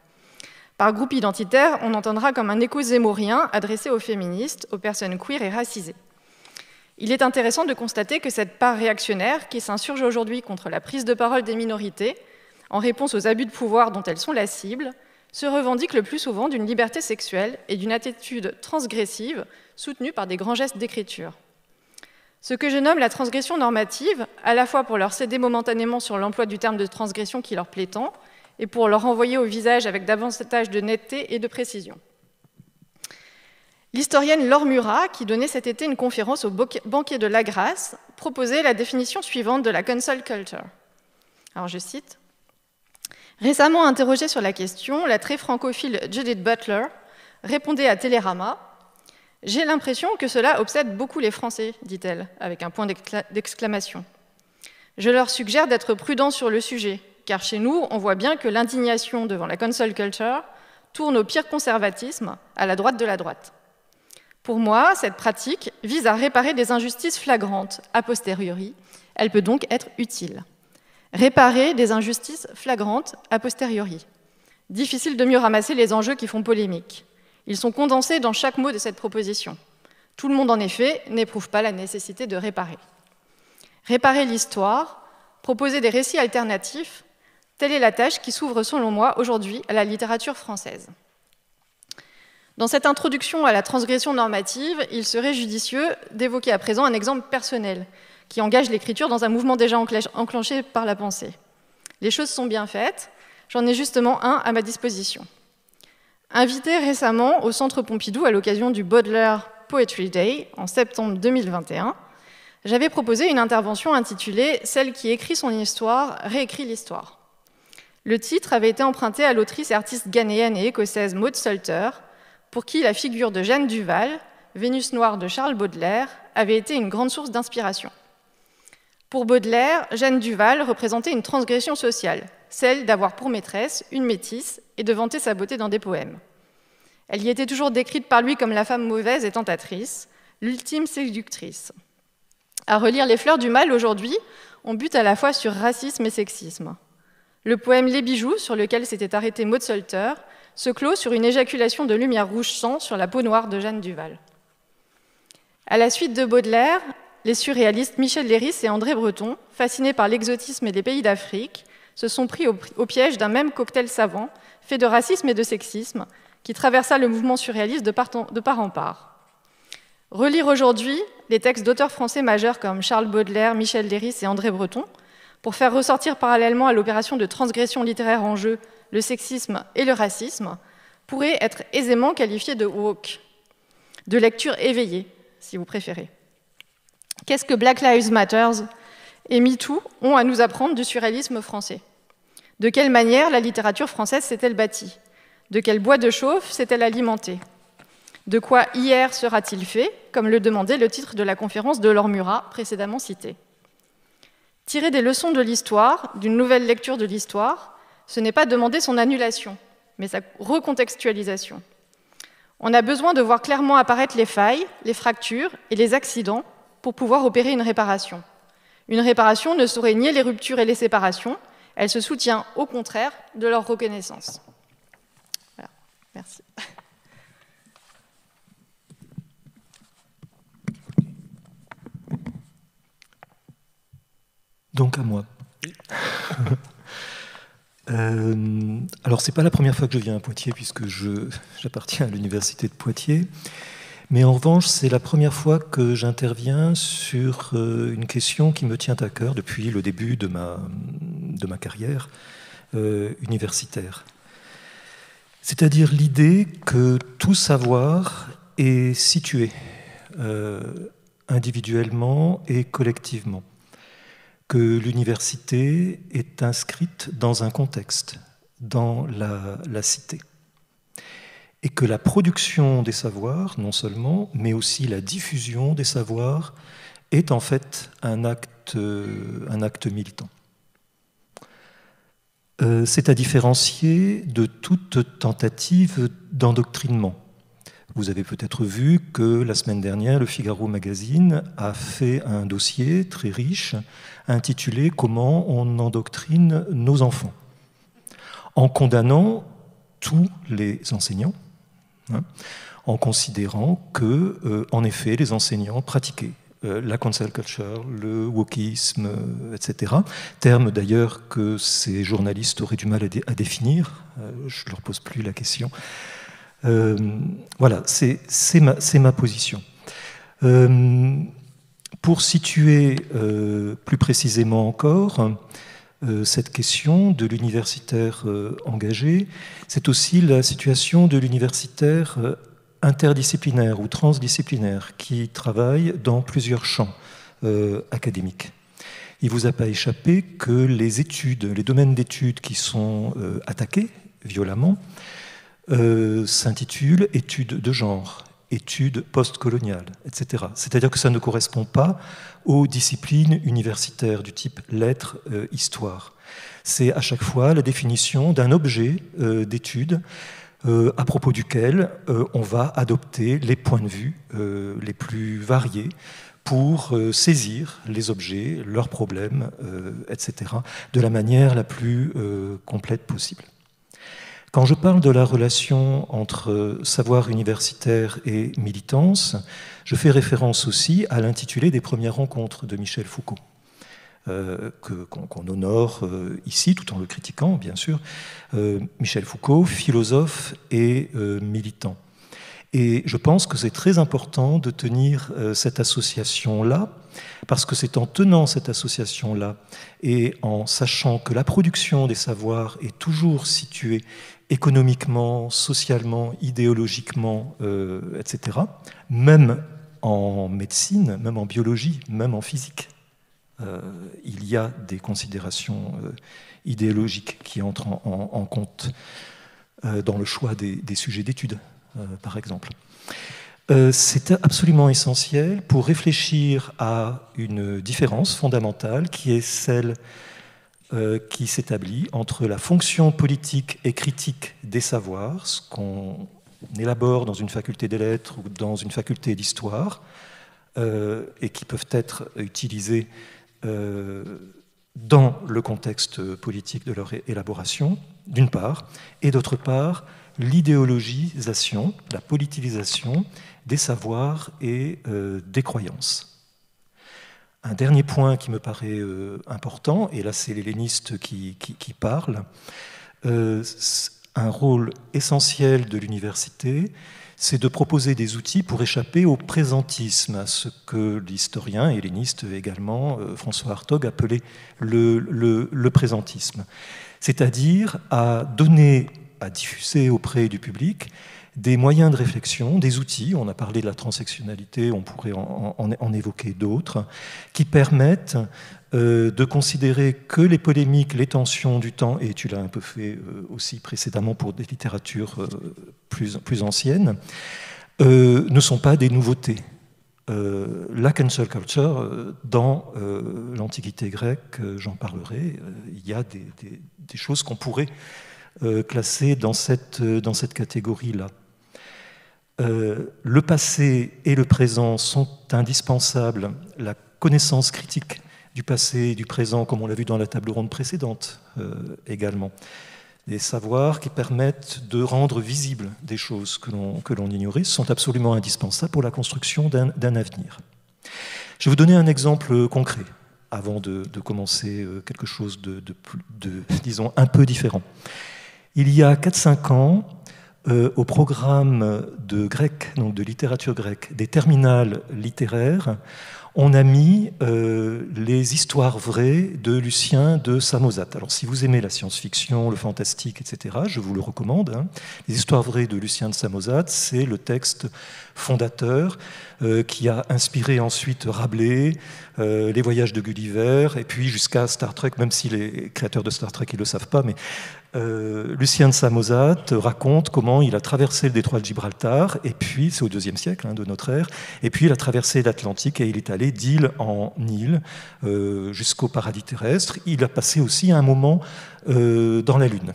Par groupe identitaire, on entendra comme un écho zémorien adressé aux féministes, aux personnes queer et racisées. Il est intéressant de constater que cette part réactionnaire qui s'insurge aujourd'hui contre la prise de parole des minorités, en réponse aux abus de pouvoir dont elles sont la cible, se revendique le plus souvent d'une liberté sexuelle et d'une attitude transgressive soutenue par des grands gestes d'écriture. Ce que je nomme la transgression normative, à la fois pour leur céder momentanément sur l'emploi du terme de transgression qui leur plaît tant, et pour leur envoyer au visage avec davantage de netteté et de précision. L'historienne Laure Murat, qui donnait cet été une conférence au banquier de la Grâce, proposait la définition suivante de la cancel culture. Alors je cite Récemment interrogée sur la question, la très francophile Judith Butler répondait à Télérama J'ai l'impression que cela obsède beaucoup les Français, dit-elle, avec un point d'exclamation. Je leur suggère d'être prudents sur le sujet, car chez nous, on voit bien que l'indignation devant la console culture tourne au pire conservatisme, à la droite de la droite. Pour moi, cette pratique vise à réparer des injustices flagrantes a posteriori. Elle peut donc être utile réparer des injustices flagrantes a posteriori. Difficile de mieux ramasser les enjeux qui font polémique. Ils sont condensés dans chaque mot de cette proposition. Tout le monde, en effet, n'éprouve pas la nécessité de réparer. Réparer l'histoire, proposer des récits alternatifs, telle est la tâche qui s'ouvre, selon moi, aujourd'hui à la littérature française. Dans cette introduction à la transgression normative, il serait judicieux d'évoquer à présent un exemple personnel qui engage l'écriture dans un mouvement déjà enclenché par la pensée. Les choses sont bien faites, j'en ai justement un à ma disposition. Invité récemment au Centre Pompidou à l'occasion du Baudelaire Poetry Day en septembre 2021, j'avais proposé une intervention intitulée Celle qui écrit son histoire réécrit l'histoire. Le titre avait été emprunté à l'autrice et artiste ghanéenne et écossaise Maud Salter, pour qui la figure de Jeanne Duval, Vénus noire de Charles Baudelaire, avait été une grande source d'inspiration. Pour Baudelaire, Jeanne Duval représentait une transgression sociale, celle d'avoir pour maîtresse une métisse et de vanter sa beauté dans des poèmes. Elle y était toujours décrite par lui comme la femme mauvaise et tentatrice, l'ultime séductrice. À relire Les fleurs du mal aujourd'hui, on bute à la fois sur racisme et sexisme. Le poème Les bijoux, sur lequel s'était arrêté Maud Salter, se clôt sur une éjaculation de lumière rouge sang sur la peau noire de Jeanne Duval. À la suite de Baudelaire, les surréalistes Michel Léris et André Breton, fascinés par l'exotisme et les pays d'Afrique, se sont pris au, piège d'un même cocktail savant, fait de racisme et de sexisme, qui traversa le mouvement surréaliste de part en, part. Relire aujourd'hui les textes d'auteurs français majeurs comme Charles Baudelaire, Michel Léris et André Breton, pour faire ressortir parallèlement à l'opération de transgression littéraire en jeu le sexisme et le racisme, pourrait être aisément qualifié de woke, de lecture éveillée, si vous préférez. Qu'est-ce que Black Lives Matter et MeToo ont à nous apprendre du surréalisme français De quelle manière la littérature française s'est-elle bâtie? De quel bois de chauffe s'est-elle alimentée? De quoi hier sera-t-il fait, comme le demandait le titre de la conférence de Laure précédemment citée? Tirer des leçons de l'histoire, d'une nouvelle lecture de l'histoire, ce n'est pas demander son annulation, mais sa recontextualisation. On a besoin de voir clairement apparaître les failles, les fractures et les accidents pour pouvoir opérer une réparation. Une réparation ne saurait nier les ruptures et les séparations, elle se soutient au contraire de leur reconnaissance. Voilà. Merci. Donc à moi. euh, alors c'est pas la première fois que je viens à Poitiers puisque j'appartiens à l'université de Poitiers. Mais en revanche, c'est la première fois que j'interviens sur euh, une question qui me tient à cœur depuis le début de ma, de ma carrière euh, universitaire. C'est-à-dire l'idée que tout savoir est situé euh, individuellement et collectivement, que l'université est inscrite dans un contexte, dans la, la cité et que la production des savoirs, non seulement, mais aussi la diffusion des savoirs, est en fait un acte, un acte militant. Euh, c'est à différencier de toute tentative d'endoctrinement. Vous avez peut-être vu que la semaine dernière, le Figaro Magazine a fait un dossier très riche intitulé Comment on endoctrine nos enfants, en condamnant tous les enseignants, hein, en considérant que, euh, en effet, les enseignants pratiquaient euh, la cancel culture, le wokisme, euh, etc. Termes d'ailleurs que ces journalistes auraient du mal à, définir. je ne leur pose plus la question. voilà, c'est ma, position. pour situer plus précisément encore, cette question de l'universitaire engagé, c'est aussi la situation de l'universitaire interdisciplinaire ou transdisciplinaire qui travaille dans plusieurs champs euh, académiques. Il ne vous a pas échappé que les études, les domaines d'études qui sont euh, attaqués violemment euh, s'intitulent études de genre, études postcoloniales, etc. C'est-à-dire que ça ne correspond pas aux disciplines universitaires du type lettres, histoire. C'est à chaque fois la définition d'un objet d'étude euh, à propos duquel euh, on va adopter les points de vue euh, les plus variés pour saisir les objets, leurs problèmes, etc., de la manière la plus complète possible. Quand je parle de la relation entre savoir universitaire et militance, je fais référence aussi à l'intitulé des premières rencontres de Michel Foucault. Euh, qu'on honore euh, ici, tout en le critiquant, bien sûr, euh, Michel Foucault, philosophe et militant. Et je pense que c'est très important de tenir cette association-là, parce que c'est en tenant cette association-là et en sachant que la production des savoirs est toujours située économiquement, socialement, idéologiquement, etc., même en médecine, même en biologie, même en physique. Euh, il y a des considérations euh, idéologiques qui entrent en, compte euh, dans le choix des, sujets d'étude, par exemple. C'est absolument essentiel pour réfléchir à une différence fondamentale qui est celle qui s'établit entre la fonction politique et critique des savoirs, ce qu'on élabore dans une faculté des lettres ou dans une faculté d'histoire, et qui peuvent être utilisés euh, dans le contexte politique de leur élaboration, d'une part, et d'autre part, l'idéologisation, la politisation des savoirs et euh, des croyances. Un dernier point qui me paraît euh, important, et là c'est l'helléniste qui, qui, parle, un rôle essentiel de l'université, c'est de proposer des outils pour échapper au présentisme, à ce que l'historien helléniste également, euh, François Hartog, appelait le, présentisme. C'est-à-dire à donner, à diffuser auprès du public des moyens de réflexion, des outils, on a parlé de la transsectionnalité, on pourrait en évoquer d'autres, qui permettent euh, de considérer que les polémiques, les tensions du temps, et tu l'as un peu fait euh, aussi précédemment pour des littératures euh, plus, anciennes, ne sont pas des nouveautés. la cancel culture, dans l'Antiquité grecque, j'en parlerai, il y a des, choses qu'on pourrait classer dans cette catégorie-là. Le passé et le présent sont indispensables. La connaissance critique du passé et du présent, comme on l'a vu dans la table ronde précédente euh, également. Des savoirs qui permettent de rendre visibles des choses que l'on ignorait sont absolument indispensables pour la construction d'un avenir. Je vais vous donner un exemple concret avant de, commencer euh, quelque chose de, disons, un peu différent. Il y a 4-5 ans, euh, au programme de grec, donc de littérature grecque, des terminales littéraires, on a mis euh, les histoires vraies de Lucien de Samosate. Alors si vous aimez la science-fiction, le fantastique, etc., je vous le recommande. Hein. Les histoires vraies de Lucien de Samosate, c'est le texte fondateur euh, qui a inspiré ensuite Rabelais, les voyages de Gulliver, et puis jusqu'à Star Trek, même si les créateurs de Star Trek ne le savent pas, mais euh, Lucien de Samosate raconte comment il a traversé le détroit de Gibraltar, et puis, c'est au deuxième siècle hein, de notre ère, et puis il a traversé l'Atlantique et il est allé d'île en île jusqu'au paradis terrestre. Il a passé aussi un moment dans la Lune.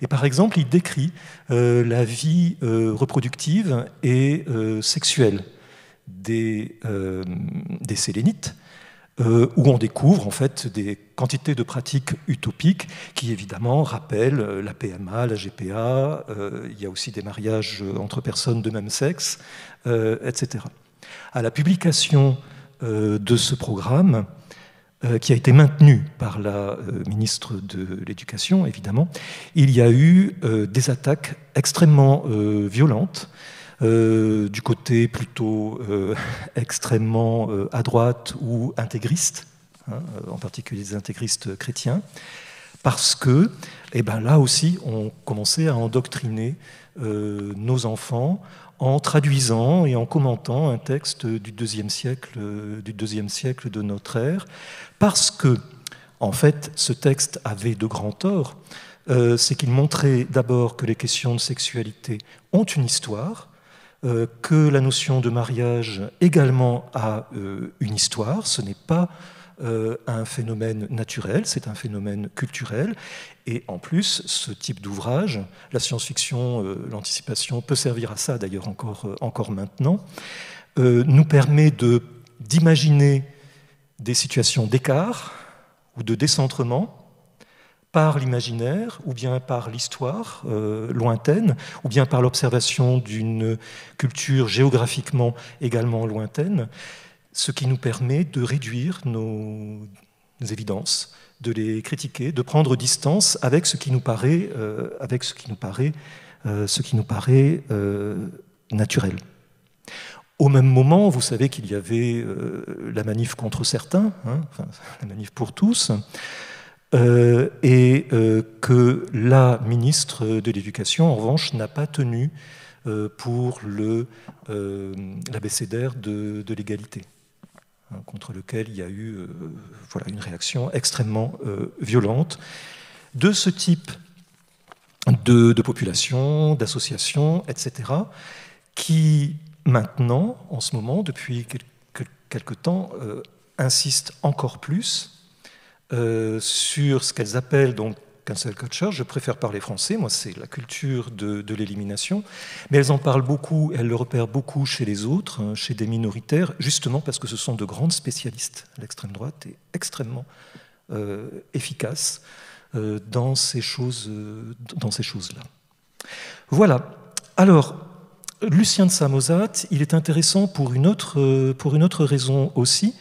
Et par exemple, il décrit la vie reproductive et sexuelle des sélénites euh, où on découvre en fait des quantités de pratiques utopiques qui évidemment rappellent euh, la PMA, la GPA, euh, il y a aussi des mariages entre personnes de même sexe, etc. À la publication de ce programme, qui a été maintenu par la ministre de l'Éducation, évidemment, il y a eu des attaques extrêmement violentes euh, du côté plutôt euh, extrêmement euh, à droite ou intégriste, hein, en particulier des intégristes chrétiens, parce que, eh ben, là aussi, on commençait à endoctriner nos enfants en traduisant et en commentant un texte du deuxième siècle, du deuxième siècle de notre ère, parce que, en fait, ce texte avait de grands torts. c'est qu'il montrait d'abord que les questions de sexualité ont une histoire, euh, que la notion de mariage également a euh, une histoire. Ce n'est pas euh, un phénomène naturel, c'est un phénomène culturel. Et en plus, ce type d'ouvrage, la science-fiction, l'anticipation, peut servir à ça d'ailleurs encore, encore maintenant, nous permet d'imaginer des situations d'écart ou de décentrement par l'imaginaire, ou bien par l'histoire euh, lointaine, ou bien par l'observation d'une culture géographiquement également lointaine, ce qui nous permet de réduire nos, évidences, de les critiquer, de prendre distance avec ce qui nous paraît, euh, avec ce qui nous paraît, euh, naturel. Au même moment, vous savez qu'il y avait la manif contre certains, hein, la manif pour tous. Euh, et euh, que la ministre de l'Éducation, en revanche, n'a pas tenu euh, pour l'abécédaire de, l'égalité, hein, contre lequel il y a eu voilà, une réaction extrêmement violente de ce type de, population, d'associations, etc., qui maintenant, en ce moment, depuis quelque temps, insistent encore plus euh, sur ce qu'elles appellent donc cancel culture. Je préfère parler français, moi c'est la culture de, l'élimination, mais elles en parlent beaucoup, elles le repèrent beaucoup chez les autres, hein, chez des minoritaires, justement parce que ce sont de grandes spécialistes. L'extrême droite est extrêmement euh, efficace euh, dans ces choses-là. Voilà. Alors, Lucien de Samosat, il est intéressant pour une autre raison aussi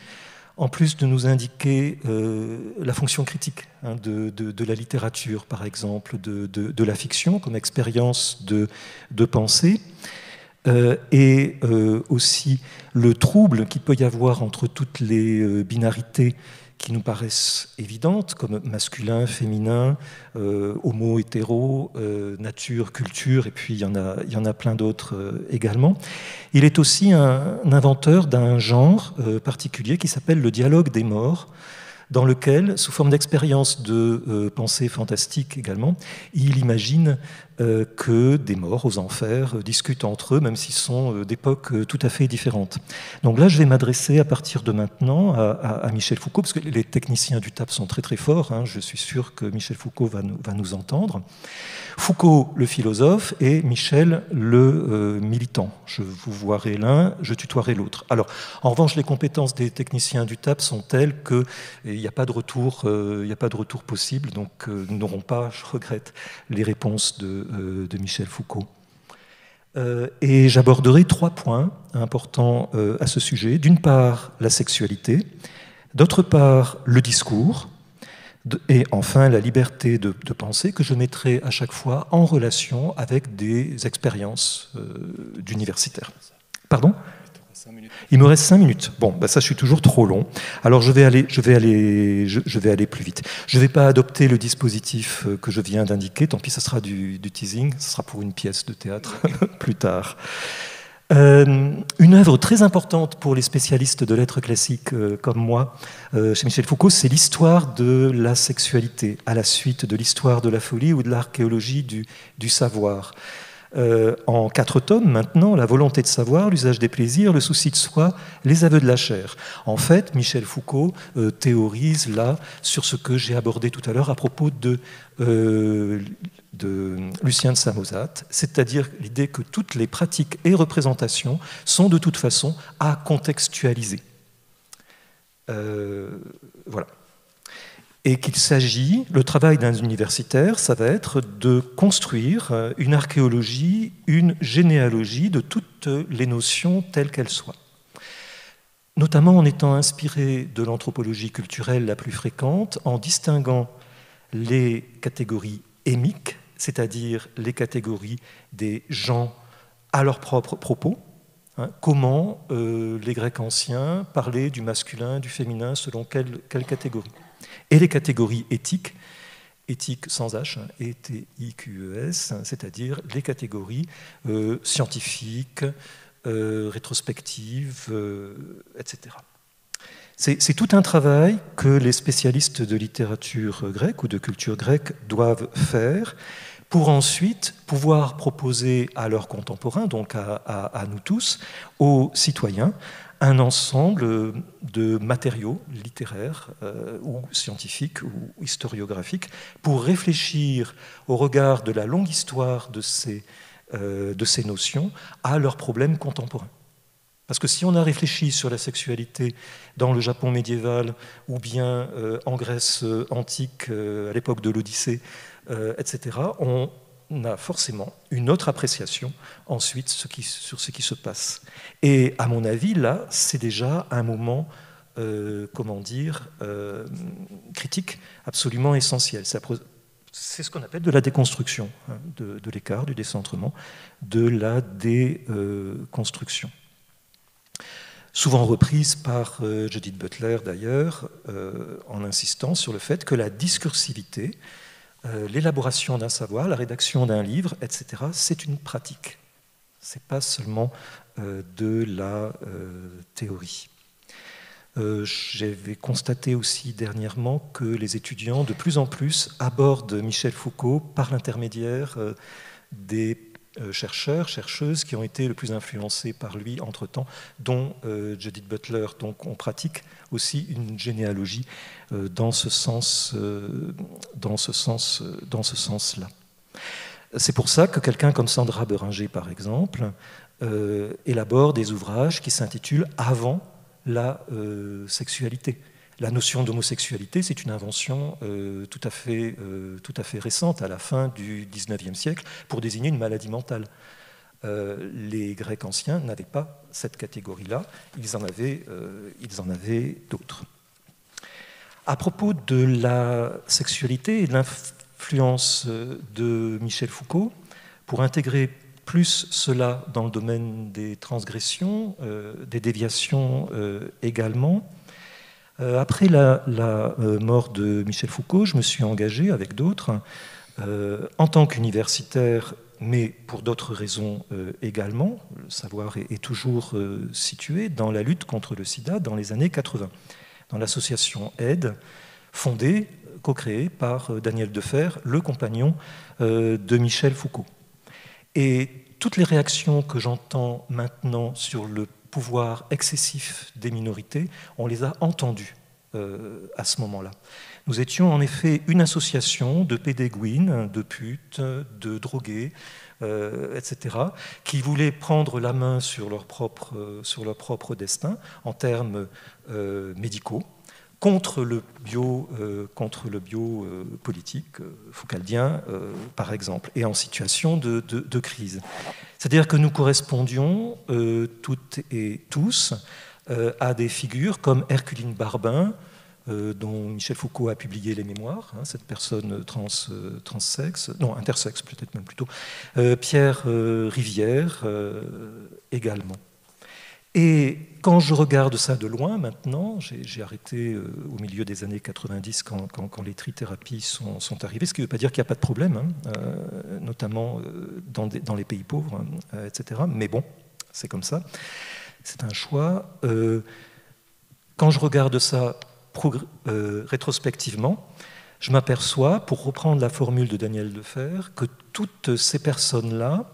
en plus de nous indiquer euh, la fonction critique hein, de, la littérature, par exemple, de, la fiction comme expérience de, pensée, euh, et euh, aussi le trouble qu'il peut y avoir entre toutes les binarités qui nous paraissent évidentes, comme masculin, féminin, euh, homo, hétéro, euh, nature, culture, et puis il y en a, il y en a plein d'autres euh, également. Il est aussi un, inventeur d'un genre particulier qui s'appelle le dialogue des morts, dans lequel, sous forme d'expérience de pensée fantastique également, il imagine euh, que des morts aux enfers euh, discutent entre eux, même s'ils sont euh, d'époques tout à fait différentes. Donc là, je vais m'adresser à partir de maintenant à, Michel Foucault, parce que les techniciens du TAP sont très très forts, hein. je suis sûr que Michel Foucault va nous, va nous, entendre. Foucault, le philosophe, et Michel, le militant. Je vous voirai l'un, je tutoierai l'autre. Alors, en revanche, les compétences des techniciens du TAP sont telles qu'il n'y a n'y a pas de retour possible, donc nous n'aurons pas, je regrette, les réponses de euh, de, Michel Foucault. Euh, et j'aborderai trois points importants euh, à ce sujet. D'une part, la sexualité, d'autre part, le discours, et enfin la liberté de, penser que je mettrai à chaque fois en relation avec des expériences d'universitaires. Pardon? Il me reste cinq minutes. Bon, bah ça, je suis toujours trop long. Alors, je vais aller, je vais aller, je, vais aller plus vite. Je ne vais pas adopter le dispositif euh, que je viens d'indiquer. Tant pis, ça sera du, teasing. Ce sera pour une pièce de théâtre plus tard. Euh, une œuvre très importante pour les spécialistes de lettres classiques euh, comme moi, chez Michel Foucault, c'est l'histoire de la sexualité, à la suite de l'histoire de la folie ou de l'archéologie du savoir. Euh, en quatre tomes maintenant, la volonté de savoir, l'usage des plaisirs, le souci de soi, les aveux de la chair. En fait, Michel Foucault euh, théorise là sur ce que j'ai abordé tout à l'heure à propos de, euh, de Lucien de Samosat, c'est-à-dire l'idée que toutes les pratiques et représentations sont de toute façon à contextualiser. voilà et qu'il s'agit, le travail d'un universitaire, ça va être de construire euh, une archéologie, une généalogie de toutes les notions telles qu'elles soient. Notamment en étant inspiré de l'anthropologie culturelle la plus fréquente, en distinguant les catégories émiques, c'est-à-dire les catégories des gens à leur propre propos, hein, comment euh, les Grecs anciens parlaient du masculin, du féminin, selon quelle, quelle catégorie et les catégories éthiques, éthiques sans H, E-T-I-Q-E-S, c'est-à-dire les catégories euh, scientifiques, euh, rétrospectives, euh, etc. C'est tout un travail que les spécialistes de littérature grecque ou de culture grecque doivent faire pour ensuite pouvoir proposer à leurs contemporains, donc à nous tous, aux citoyens, un ensemble de matériaux littéraires euh, ou scientifiques ou historiographiques pour réfléchir au regard de la longue histoire de ces, euh, de ces notions à leurs problèmes contemporains. Parce que si on a réfléchi sur la sexualité dans le Japon médiéval ou bien euh, en Grèce antique à l'époque de l'Odyssée, etc., on, on a forcément une autre appréciation ensuite sur ce qui se passe. Et à mon avis, là, c'est déjà un moment, euh, comment dire, euh, critique absolument essentiel. C'est ce qu'on appelle de la déconstruction, hein, de, l'écart, du décentrement, de la déconstruction. Souvent reprise par euh, Judith Butler d'ailleurs, en insistant sur le fait que la discursivité, euh, l'élaboration d'un savoir, la rédaction d'un livre, etc., c'est une pratique. Ce n'est pas seulement euh, de la euh, théorie. J'avais constaté aussi dernièrement que les étudiants de plus en plus abordent Michel Foucault par l'intermédiaire des chercheurs, chercheuses qui ont été le plus influencés par lui entre-temps, dont euh, Judith Butler. Donc on pratique aussi une généalogie euh, dans ce sens, dans ce sens, dans ce sens-là. C'est pour ça que quelqu'un comme Sandra Beringer, par exemple, élabore des ouvrages qui s'intitulent Avant la sexualité la notion d'homosexualité, c'est une invention euh, tout, à fait, euh, tout à fait récente, à la fin du XIXe siècle, pour désigner une maladie mentale. Euh, les Grecs anciens n'avaient pas cette catégorie-là, ils en avaient, ils en avaient d'autres. À propos de la sexualité et de l'influence de Michel Foucault, pour intégrer plus cela dans le domaine des transgressions, des déviations également, après la, euh, mort de Michel Foucault, je me suis engagé avec d'autres euh, en tant qu'universitaire, mais pour d'autres raisons également. Le savoir est, toujours situé dans la lutte contre le sida dans les années 80, dans l'association AIDE, fondée, co-créée par Daniel Defer, le compagnon de Michel Foucault. Et toutes les réactions que j'entends maintenant sur le pouvoir excessif des minorités, on les a entendus euh, à ce moment-là. Nous étions en effet une association de pédéguines, de putes, de drogués, euh, etc., qui voulaient prendre la main sur leur propre, propre destin en termes euh, médicaux, contre le bio, contre le bio politique foucaldien, par exemple, et en situation de, de crise. C'est-à-dire que nous correspondions euh, toutes et tous euh, à des figures comme Herculine Barbin, euh, dont Michel Foucault a publié les mémoires, hein, cette personne trans, transsexe, non, intersexe peut-être même plutôt, Pierre Rivière également. Et quand je regarde ça de loin maintenant, j'ai arrêté euh, au milieu des années 90 quand, les trithérapies sont, sont, arrivées, ce qui ne veut pas dire qu'il n'y a pas de problème, hein, euh, notamment euh, dans, dans, les pays pauvres, etc. Mais bon, c'est comme ça. C'est un choix. quand je regarde ça rétrospectivement, je m'aperçois, pour reprendre la formule de Daniel Defer, que toutes ces personnes-là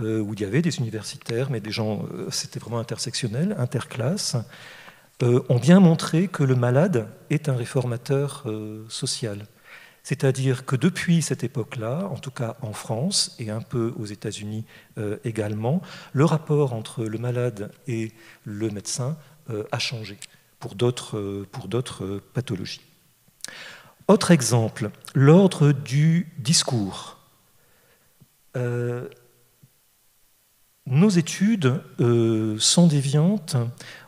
où il y avait des universitaires, mais des gens, c'était vraiment intersectionnel, interclasse, ont bien montré que le malade est un réformateur social. C'est-à-dire que depuis cette époque-là, en tout cas en France et un peu aux États-Unis également, le rapport entre le malade et le médecin a changé pour d'autres pathologies. Autre exemple, l'ordre du discours. Euh, nos études euh, sont déviantes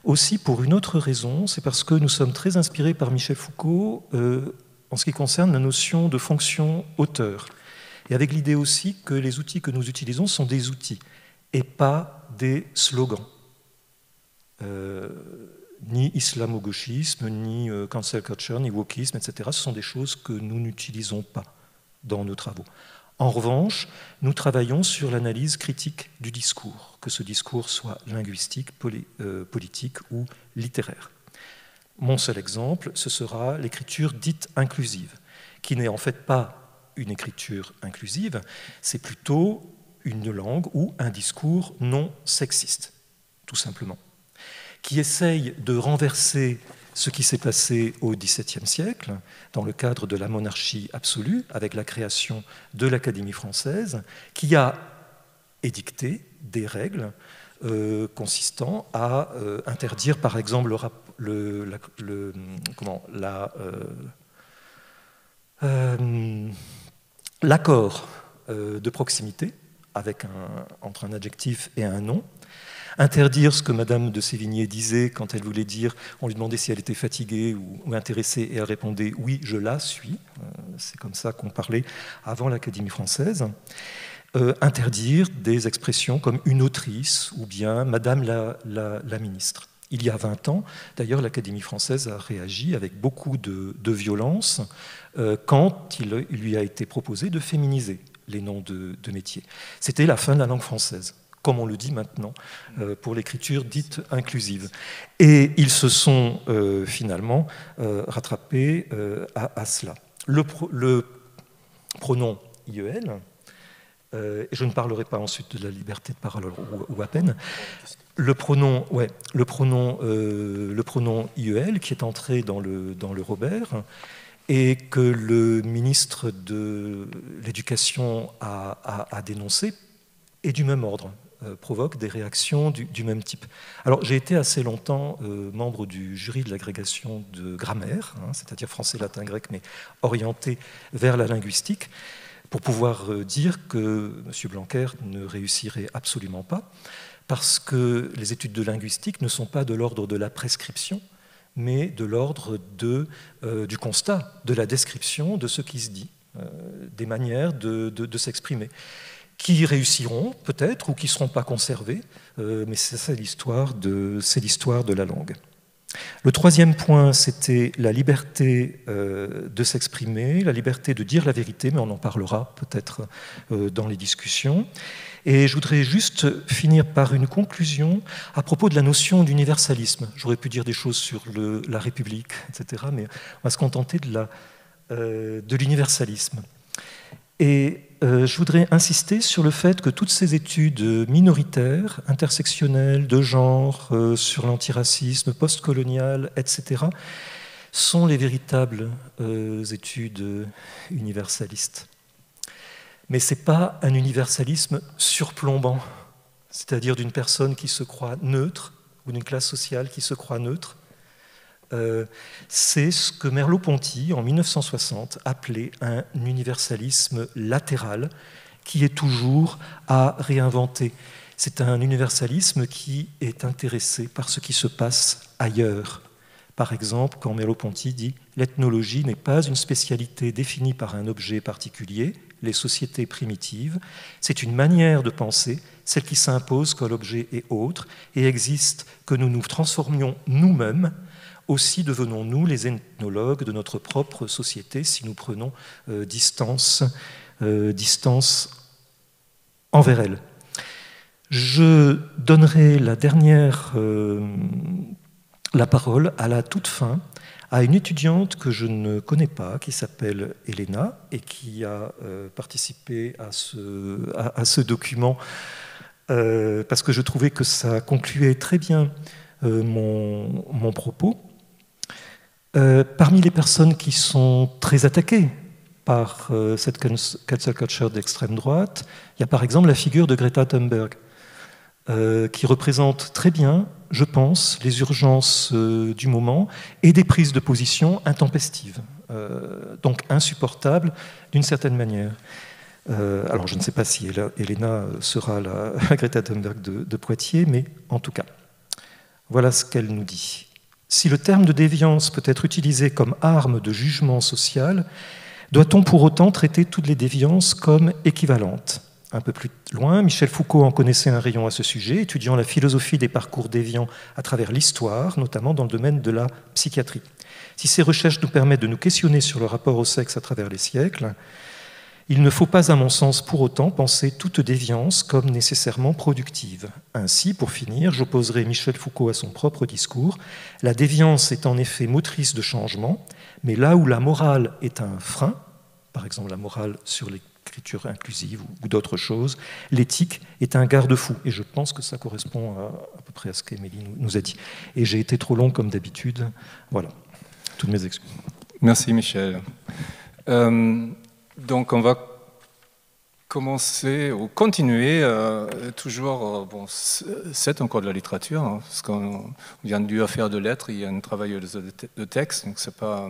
aussi pour une autre raison, c'est parce que nous sommes très inspirés par Michel Foucault euh, en ce qui concerne la notion de fonction auteur, et avec l'idée aussi que les outils que nous utilisons sont des outils et pas des slogans ni islamo-gauchisme, ni euh, cancel culture, ni wokisme, etc. Ce sont des choses que nous n'utilisons pas dans nos travaux. En revanche, nous travaillons sur l'analyse critique du discours, que ce discours soit linguistique, euh, politique ou littéraire. Mon seul exemple, ce sera l'écriture dite inclusive, qui n'est en fait pas une écriture inclusive, c'est plutôt une langue ou un discours non sexiste, tout simplement qui essaye de renverser ce qui s'est passé au XVIIe siècle, dans le cadre de la monarchie absolue, avec la création de l'Académie française, qui a édicté des règles euh, consistant à euh, interdire, par exemple, le, le, comment, euh, l'accord de proximité avec un, entre un adjectif et un nom, interdire ce que Madame de Sévigné disait quand elle voulait dire, on lui demandait si elle était fatiguée ou, intéressée, et elle répondait oui, je la suis. Euh, c'est comme ça qu'on parlait avant l'Académie française. Euh, interdire des expressions comme une autrice ou bien Madame la, ministre. Il y a 20 ans, d'ailleurs, l'Académie française a réagi avec beaucoup de, violence euh, quand il, lui a été proposé de féminiser les noms de, de métiers. C'était la fin de la langue française comme on le dit maintenant, euh, pour l'écriture dite inclusive. Et ils se sont euh, finalement euh, rattrapés à, cela. Le, pronom IEL, et je ne parlerai pas ensuite de la liberté de parole ou, à peine, le pronom, ouais, le pronom, le pronom IEL qui est entré dans le, dans le Robert et que le ministre de l'Éducation a, a dénoncé est du même ordre. Euh, provoque des réactions du, même type. Alors j'ai été assez longtemps euh, membre du jury de l'agrégation de grammaire, hein, c'est-à-dire français, latin, grec, mais orienté vers la linguistique, pour pouvoir euh, dire que M. Blanquer ne réussirait absolument pas, parce que les études de linguistique ne sont pas de l'ordre de la prescription, mais de l'ordre du constat, de la description de ce qui se dit, des manières de s'exprimer qui réussiront peut-être ou qui ne seront pas conservés, euh, mais c'est l'histoire de, la langue. Le troisième point, c'était la liberté euh, de s'exprimer, la liberté de dire la vérité, mais on en parlera peut-être euh, dans les discussions. Et je voudrais juste finir par une conclusion à propos de la notion d'universalisme. J'aurais pu dire des choses sur la République, etc., mais on va se contenter de l'universalisme. Et euh, je voudrais insister sur le fait que toutes ces études minoritaires, intersectionnelles, de genre, euh, sur l'antiracisme, postcolonial, etc., sont les véritables euh, études universalistes. Mais ce n'est pas un universalisme surplombant, c'est-à-dire d'une personne qui se croit neutre ou d'une classe sociale qui se croit neutre, euh, c'est ce que Merleau-Ponty, en 1960, appelait un universalisme latéral, qui est toujours à réinventer. C'est un universalisme qui est intéressé par ce qui se passe ailleurs. Par exemple, quand Merleau-Ponty dit L'ethnologie n'est pas une spécialité définie par un objet particulier, les sociétés primitives, c'est une manière de penser, celle qui s'impose quand l'objet est autre et existe que nous nous transformions nous-mêmes aussi devenons-nous les ethnologues de notre propre société si nous prenons euh, distance, euh, distance envers elle. Je donnerai la dernière euh, la parole à la toute fin à une étudiante que je ne connais pas, qui s'appelle Elena et qui a participé à ce, à ce document parce que je trouvais que ça concluait très bien mon, mon, propos. Parmi les personnes qui sont très attaquées par cette cancel culture d'extrême droite, il y a par exemple la figure de Greta Thunberg, qui représente très bien je pense, les urgences euh, du moment et des prises de position intempestives, euh, donc insupportables d'une certaine manière. Euh, alors je ne sais pas si Elena sera la, Greta Thunberg de, Poitiers, mais en tout cas, voilà ce qu'elle nous dit. Si le terme de déviance peut être utilisé comme arme de jugement social, doit-on pour autant traiter toutes les déviances comme équivalentes? Un peu plus loin, Michel Foucault en connaissait un rayon à ce sujet, étudiant la philosophie des parcours déviants à travers l'histoire, notamment dans le domaine de la psychiatrie. Si ces recherches nous permettent de nous questionner sur le rapport au sexe à travers les siècles, il ne faut pas, à mon sens, pour autant penser toute déviance comme nécessairement productive. Ainsi, pour finir, j'opposerai Michel Foucault à son propre discours. La déviance est en effet motrice de changement, mais là où la morale est un frein, par exemple la morale sur les écriture inclusive ou, d'autres choses, l'éthique est un garde-fou. Et je pense que ça correspond à, peu près à ce qu'Émilie nous a dit. Et j'ai été trop long comme d'habitude. Voilà, toutes mes excuses. Merci Michel. Euh, donc on va commencer ou continuer euh, toujours, euh, bon, c'est encore de la littérature, hein, parce qu'on vient du affaire de lettres, il y a un travail de, texte, donc c'est pas,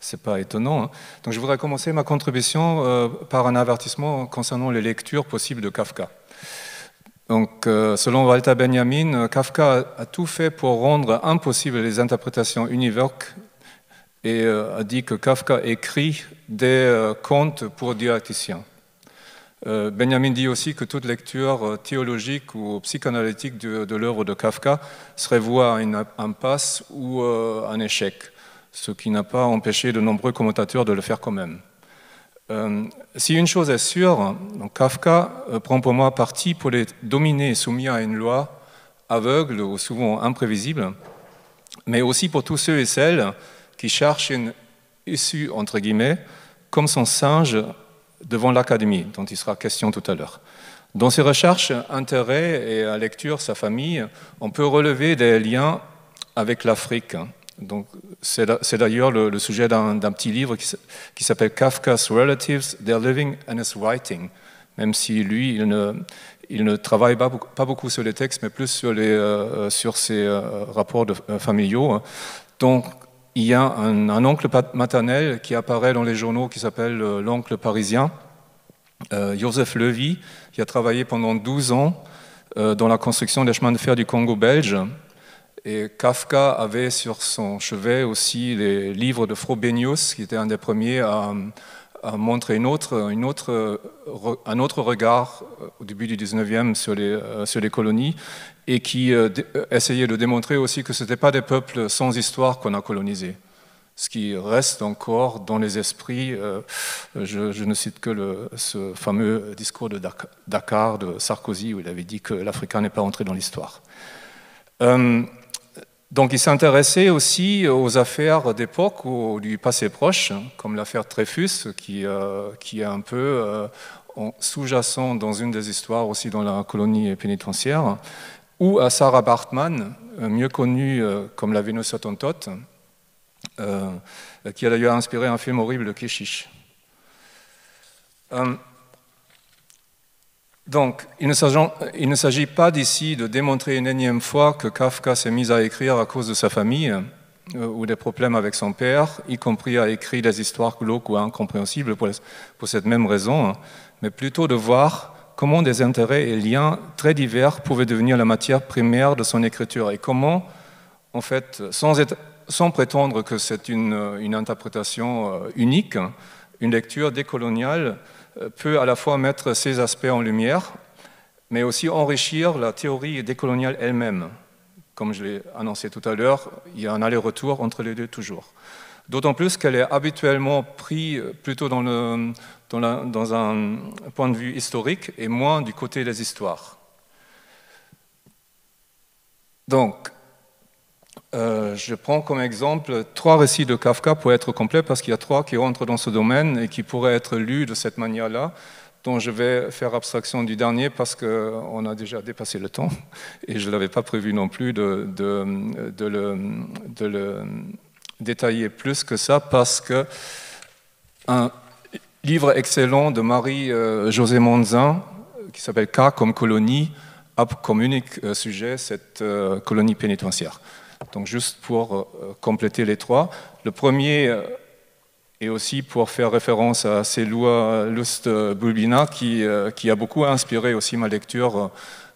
c'est pas étonnant. Hein. Donc je voudrais commencer ma contribution euh, par un avertissement concernant les lectures possibles de Kafka. Donc, selon Walter Benjamin, Kafka a, tout fait pour rendre impossible les interprétations univoques et a dit que Kafka écrit des contes pour dialecticiens. Euh, Benjamin dit aussi que toute lecture euh, théologique ou psychanalytique de, l'œuvre de Kafka serait vouée à une impasse ou euh, un échec, ce qui n'a pas empêché de nombreux commentateurs de le faire quand même. si une chose est sûre, Kafka prend pour moi parti pour les dominés soumis à une loi aveugle ou souvent imprévisible, mais aussi pour tous ceux et celles qui cherchent une issue, entre guillemets, comme son singe devant l'Académie, dont il sera question tout à l'heure. Dans ses recherches, intérêts et à lecture, sa famille, on peut relever des liens avec l'Afrique. c'est d'ailleurs le, sujet d'un, petit livre qui, s'appelle Kafka's Relatives, Their Living and His Writing, même si lui, il ne, il ne travaille pas, beaucoup sur les textes, mais plus sur, les, euh, sur ses euh, rapports euh, familiaux. Donc, il y a un, oncle maternel qui apparaît dans les journaux qui s'appelle euh, l'oncle parisien, euh, Joseph Levy, qui a travaillé pendant 12 ans euh, dans la construction des chemins de fer du Congo belge. Et Kafka avait sur son chevet aussi les livres de Frobenius, qui était un des premiers à, une autre, une autre, un autre regard au début du 19e sur les, sur les colonies et qui euh, euh, essayait de démontrer aussi que ce n'étaient pas des peuples sans histoire qu'on a colonisés. Ce qui reste encore dans les esprits, euh, je, ne cite que ce fameux discours de Dakar de Sarkozy où il avait dit que l'Africain n'est pas entré dans l'histoire. Donc il s'intéressait aussi aux affaires d'époque ou du passé proche, comme l'affaire Dreyfus, qui, qui est un peu sous-jacent dans une des histoires aussi dans la colonie pénitentiaire ou à Sarah Bartman, euh, mieux connue euh, comme la Vénus Hottentote, euh, qui a d'ailleurs inspiré un film horrible Keshish. Donc, il ne s'agit pas d'ici de démontrer une énième fois que Kafka s'est mis à écrire à cause de sa famille ou des problèmes avec son père, y compris à écrire des histoires glauques ou incompréhensibles pour, cette même raison, mais plutôt de voir comment des intérêts et liens très divers pouvaient devenir la matière primaire de son écriture et comment, en fait, sans, prétendre que c'est une, une, interprétation euh, unique, une lecture décoloniale euh, peut à la fois mettre ces aspects en lumière, mais aussi enrichir la théorie décoloniale elle-même. Comme je l'ai annoncé tout à l'heure, il y a un aller-retour entre les deux toujours. D'autant plus qu'elle est habituellement prise plutôt dans, le, dans, un point de vue historique et moins du côté des histoires. Donc, euh, je prends comme exemple trois récits de Kafka pour être complet, parce qu'il y a trois qui rentrent dans ce domaine et qui pourraient être lus de cette manière-là dont je vais faire abstraction du dernier parce qu'on a déjà dépassé le temps et je ne l'avais pas prévu non plus de, le, détailler plus que ça parce que un livre excellent de Marie-José Monzin qui s'appelle Cas comme colonie a comme unique euh, sujet cette euh, colonie pénitentiaire. Donc juste pour euh, compléter les trois, le premier et aussi pour faire référence à Selua Lust Bulbina, qui, a beaucoup inspiré aussi ma lecture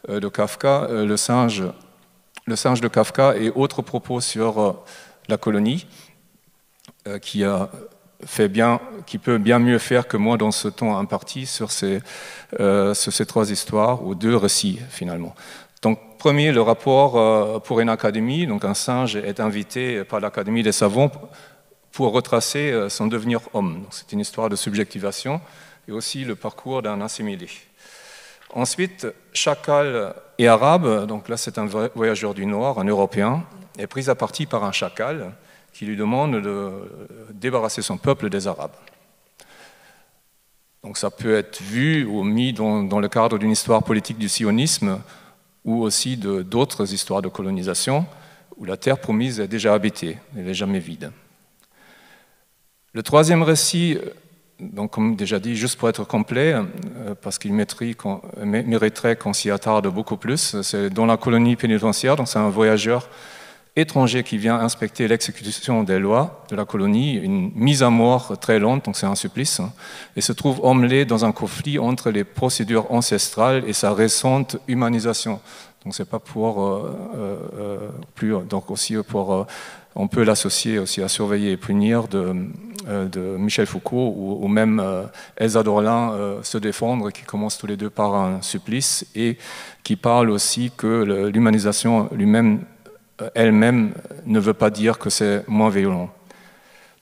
de Kafka, le, singe, de Kafka et autres propos sur la colonie, qui, peut bien mieux faire que moi dans ce temps imparti sur sur ces trois histoires, ou deux récits finalement. Donc, premier, le rapport pour une académie. Donc, un singe est invité par l'Académie des savants pour retracer euh, son devenir homme. C'est une histoire de subjectivation et aussi le parcours d'un assimilé. Ensuite, chacal et arabe, donc là c'est un voyageur du Nord, un Européen, est pris à partie par un chacal qui lui demande de débarrasser son peuple des Arabes. Donc ça peut être vu ou mis dans le cadre d'une histoire politique du sionisme ou aussi d'autres histoires de colonisation où la terre promise est déjà habitée, elle n'est jamais vide. Le troisième récit, donc comme déjà dit, juste pour être complet, euh, parce qu'il mériterait qu'on s'y attarde beaucoup plus, c'est dans la colonie pénitentiaire, donc c'est un voyageur étranger qui vient inspecter l'exécution des lois de la colonie, une mise à mort très lente, donc c'est un supplice, hein, et se trouve emmelé dans un conflit entre les procédures ancestrales et sa récente humanisation. Donc c'est pas pour euh, euh, plus, donc aussi pour on peut l'associer aussi à Surveiller et punir de, euh, Michel Foucault ou, même euh, Elsa Dorlin euh, Se défendre, qui commence tous les deux par un supplice et qui parle aussi que l'humanisation lui-même, elle-même, ne veut pas dire que c'est moins violent.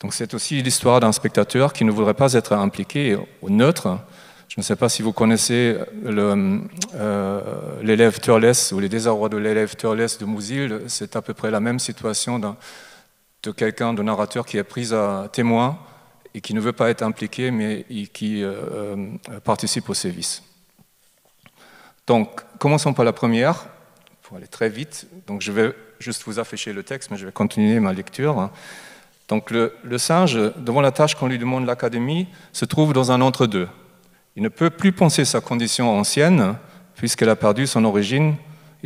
Donc c'est aussi l'histoire d'un spectateur qui ne voudrait pas être impliqué au neutre. Je ne sais pas si vous connaissez l'élève Turles ou les désarrois de l'élève Turles de Mouzil. C'est à peu près la même situation de quelqu'un, de narrateur qui est pris à témoin et qui ne veut pas être impliqué, mais qui euh, euh, participe au service. Donc, commençons par la première, pour aller très vite. Donc, je vais juste vous afficher le texte, mais je vais continuer ma lecture. Donc, le, singe, devant la tâche qu'on lui demande l'académie, se trouve dans un entre-deux. Il ne peut plus penser sa condition ancienne, puisqu'elle a perdu son origine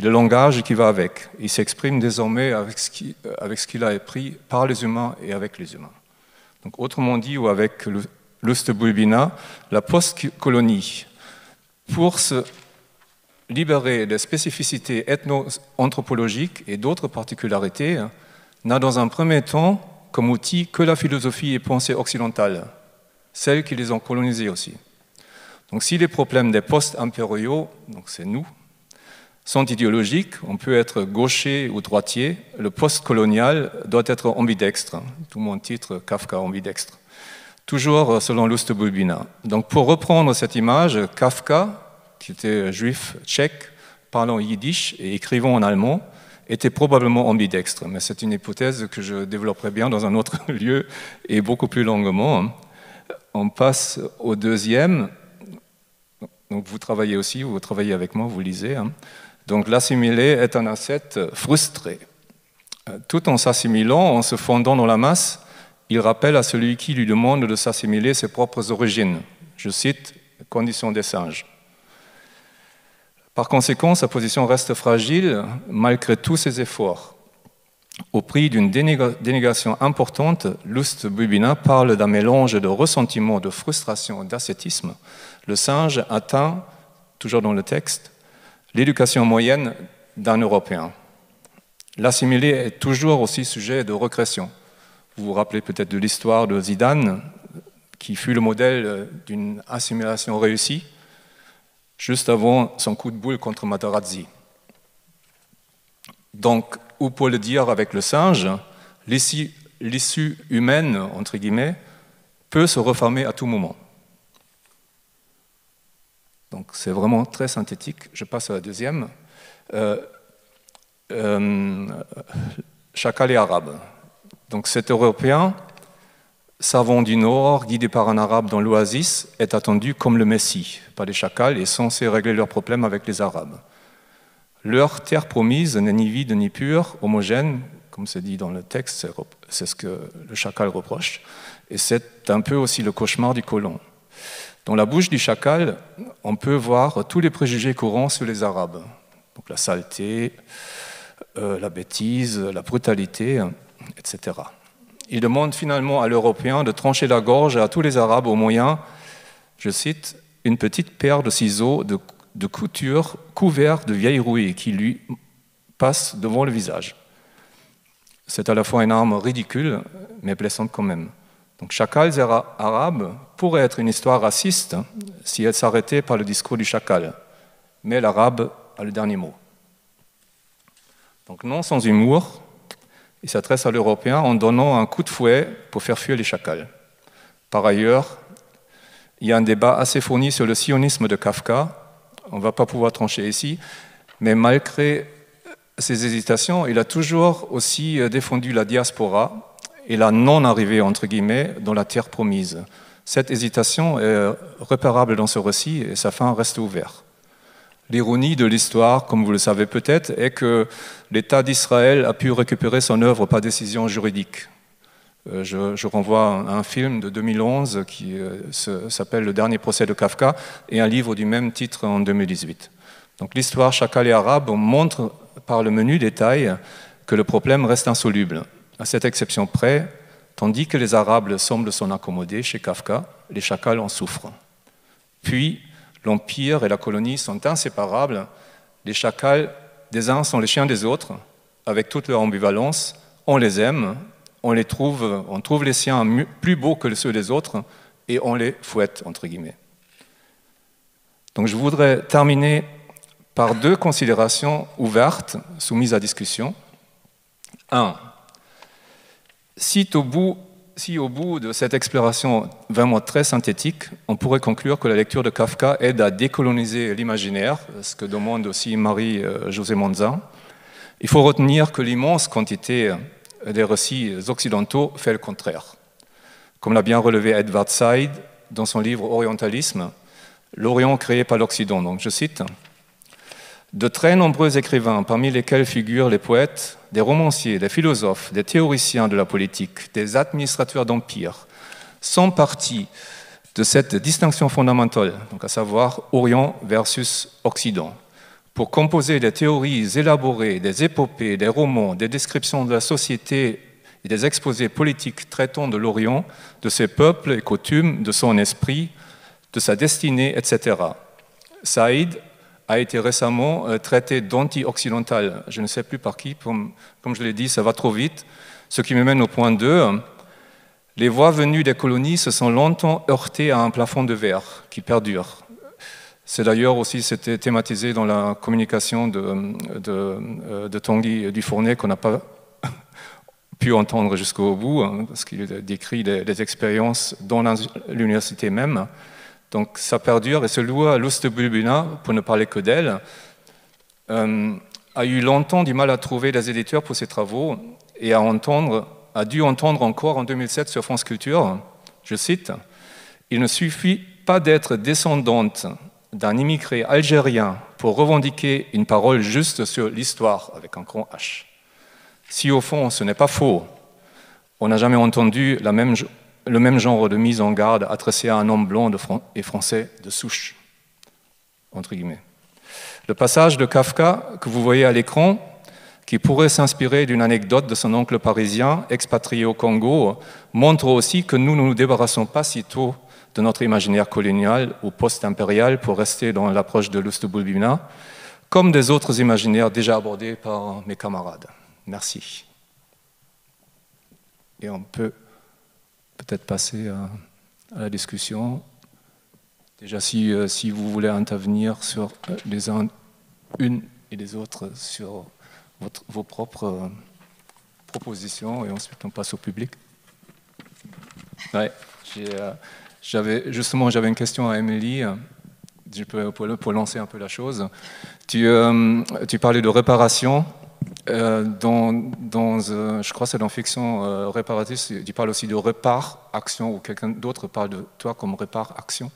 le langage qui va avec. Il s'exprime désormais avec ce qu'il a appris par les humains et avec les humains. Donc, autrement dit, ou avec Bulbina, la post-colonie, pour se libérer des spécificités ethno-anthropologiques et d'autres particularités, n'a dans un premier temps comme outil que la philosophie et pensée occidentale, celles qui les ont colonisées aussi. Donc si les problèmes des post-impériaux, donc c'est nous, sont idéologiques, on peut être gaucher ou droitier, le post-colonial doit être ambidextre, tout mon titre Kafka ambidextre, toujours selon Lust Bulbina. Donc pour reprendre cette image, Kafka, qui était juif tchèque, parlant yiddish et écrivant en allemand, était probablement ambidextre, mais c'est une hypothèse que je développerai bien dans un autre lieu et beaucoup plus longuement. On passe au deuxième. Donc vous travaillez aussi, vous travaillez avec moi, vous lisez. Hein. Donc l'assimilé est un ascète frustré. Euh, tout en s'assimilant, en se fondant dans la masse, il rappelle à celui qui lui demande de s'assimiler ses propres origines. Je cite, conditions des singes. Par conséquent, sa position reste fragile malgré tous ses efforts. Au prix d'une dénégation importante, Lust Bubina parle d'un mélange de ressentiment, de frustration d'ascétisme. Le singe atteint, toujours dans le texte, l'éducation moyenne d'un Européen. L'assimilé est toujours aussi sujet de regression. Vous vous rappelez peut-être de l'histoire de Zidane, qui fut le modèle d'une assimilation réussie, juste avant son coup de boule contre Matarazzi. Donc, ou pour le dire avec le singe, l'issue humaine, entre guillemets, peut se reformer à tout moment. Donc c'est vraiment très synthétique. Je passe à la deuxième. Euh, euh, chacal et arabe. Donc cet Européen savant du Nord, guidé par un arabe dans l'oasis, est attendu comme le Messie par les chacals et censé régler leurs problèmes avec les Arabes. Leur terre promise n'est ni vide ni pure, homogène, comme c'est dit dans le texte, c'est ce que le chacal reproche, et c'est un peu aussi le cauchemar du colon. Dans la bouche du chacal, on peut voir tous les préjugés courants sur les Arabes, donc la saleté, euh, la bêtise, la brutalité, etc. Il demande finalement à l'Européen de trancher la gorge à tous les Arabes au moyen, je cite, une petite paire de ciseaux de, couture couverts de vieilles rouille qui lui passe devant le visage. C'est à la fois une arme ridicule, mais blessante quand même. Donc Chacals arabe pourrait être une histoire raciste si elle s'arrêtait par le discours du chacal, mais l'arabe a le dernier mot. Donc non sans humour, il s'adresse à l'Européen en donnant un coup de fouet pour faire fuir les chacals. Par ailleurs, il y a un débat assez fourni sur le sionisme de Kafka. On ne va pas pouvoir trancher ici, mais malgré ses hésitations, il a toujours aussi défendu la diaspora et la non-arrivée, entre guillemets, dans la terre promise. Cette hésitation est repérable dans ce récit et sa fin reste ouverte. L'ironie de l'histoire, comme vous le savez peut-être, est que l'État d'Israël a pu récupérer son œuvre par décision juridique. Euh, je, renvoie à un film de 2011 qui euh, s'appelle Le dernier procès de Kafka et un livre du même titre en 2018. Donc l'histoire chacal et arabe montre par le menu détail que le problème reste insoluble. À cette exception près, tandis que les Arabes semblent s'en accommoder chez Kafka, les chacals en souffrent. Puis, l'Empire et la colonie sont inséparables. Les chacals des uns sont les chiens des autres, avec toute leur ambivalence. On les aime, on les trouve, on trouve les siens plus beaux que ceux des autres, et on les fouette, entre guillemets. Donc je voudrais terminer par deux considérations ouvertes, soumises à discussion. Un, si au bout si au bout de cette exploration vraiment très synthétique, on pourrait conclure que la lecture de Kafka aide à décoloniser l'imaginaire, ce que demande aussi Marie-José Monza, il faut retenir que l'immense quantité des récits occidentaux fait le contraire. Comme l'a bien relevé Edward Said dans son livre Orientalisme, l'Orient créé par l'Occident. Donc je cite de très nombreux écrivains, parmi lesquels figurent les poètes, des romanciers, des philosophes, des théoriciens de la politique, des administrateurs d'empire, sont partis de cette distinction fondamentale, à savoir Orient versus Occident, pour composer des théories élaborées, des épopées, des romans, des descriptions de la société et des exposés politiques traitant de l'Orient, de ses peuples et coutumes, de son esprit, de sa destinée, etc. Saïd a été récemment euh, traité d'anti-occidental. Je ne sais plus par qui, comme, je l'ai dit, ça va trop vite. Ce qui me mène au point 2. Les voix venues des colonies se sont longtemps heurtées à un plafond de verre qui perdure. C'est d'ailleurs aussi c'était thématisé dans la communication de, de, euh, de Tanguy Dufournet qu'on n'a pas pu entendre jusqu'au bout, hein, parce qu'il décrit des expériences dans l'université même. Donc ça perdure et celui-là, Bulbina, pour ne parler que d'elle, euh, a eu longtemps du mal à trouver des éditeurs pour ses travaux et a dû entendre encore en 2007 sur France Culture, je cite, Il ne suffit pas d'être descendante d'un immigré algérien pour revendiquer une parole juste sur l'histoire avec un grand H. Si au fond ce n'est pas faux, on n'a jamais entendu la même le même genre de mise en garde adressée à un homme blanc et français de souche, entre guillemets. Le passage de Kafka que vous voyez à l'écran, qui pourrait s'inspirer d'une anecdote de son oncle parisien expatrié au Congo, montre aussi que nous ne nous débarrassons pas si tôt de notre imaginaire colonial ou post-impérial pour rester dans l'approche de l'Ustubulbina, comme des autres imaginaires déjà abordés par mes camarades. Merci. Et on peut peut-être passer à, la discussion. Déjà, si, euh, si, vous voulez intervenir sur euh, les uns, une et les autres, sur votre, vos propres euh, propositions, et ensuite on passe au public. Ouais, j'avais, justement, j'avais une question à Émilie. Peux, pour, lancer un peu la chose. Tu parlais de réparation dans, dans je crois que c'est dans Fiction réparatrice, tu parles aussi de répar, action, ou quelqu'un d'autre parle de toi comme répar, action.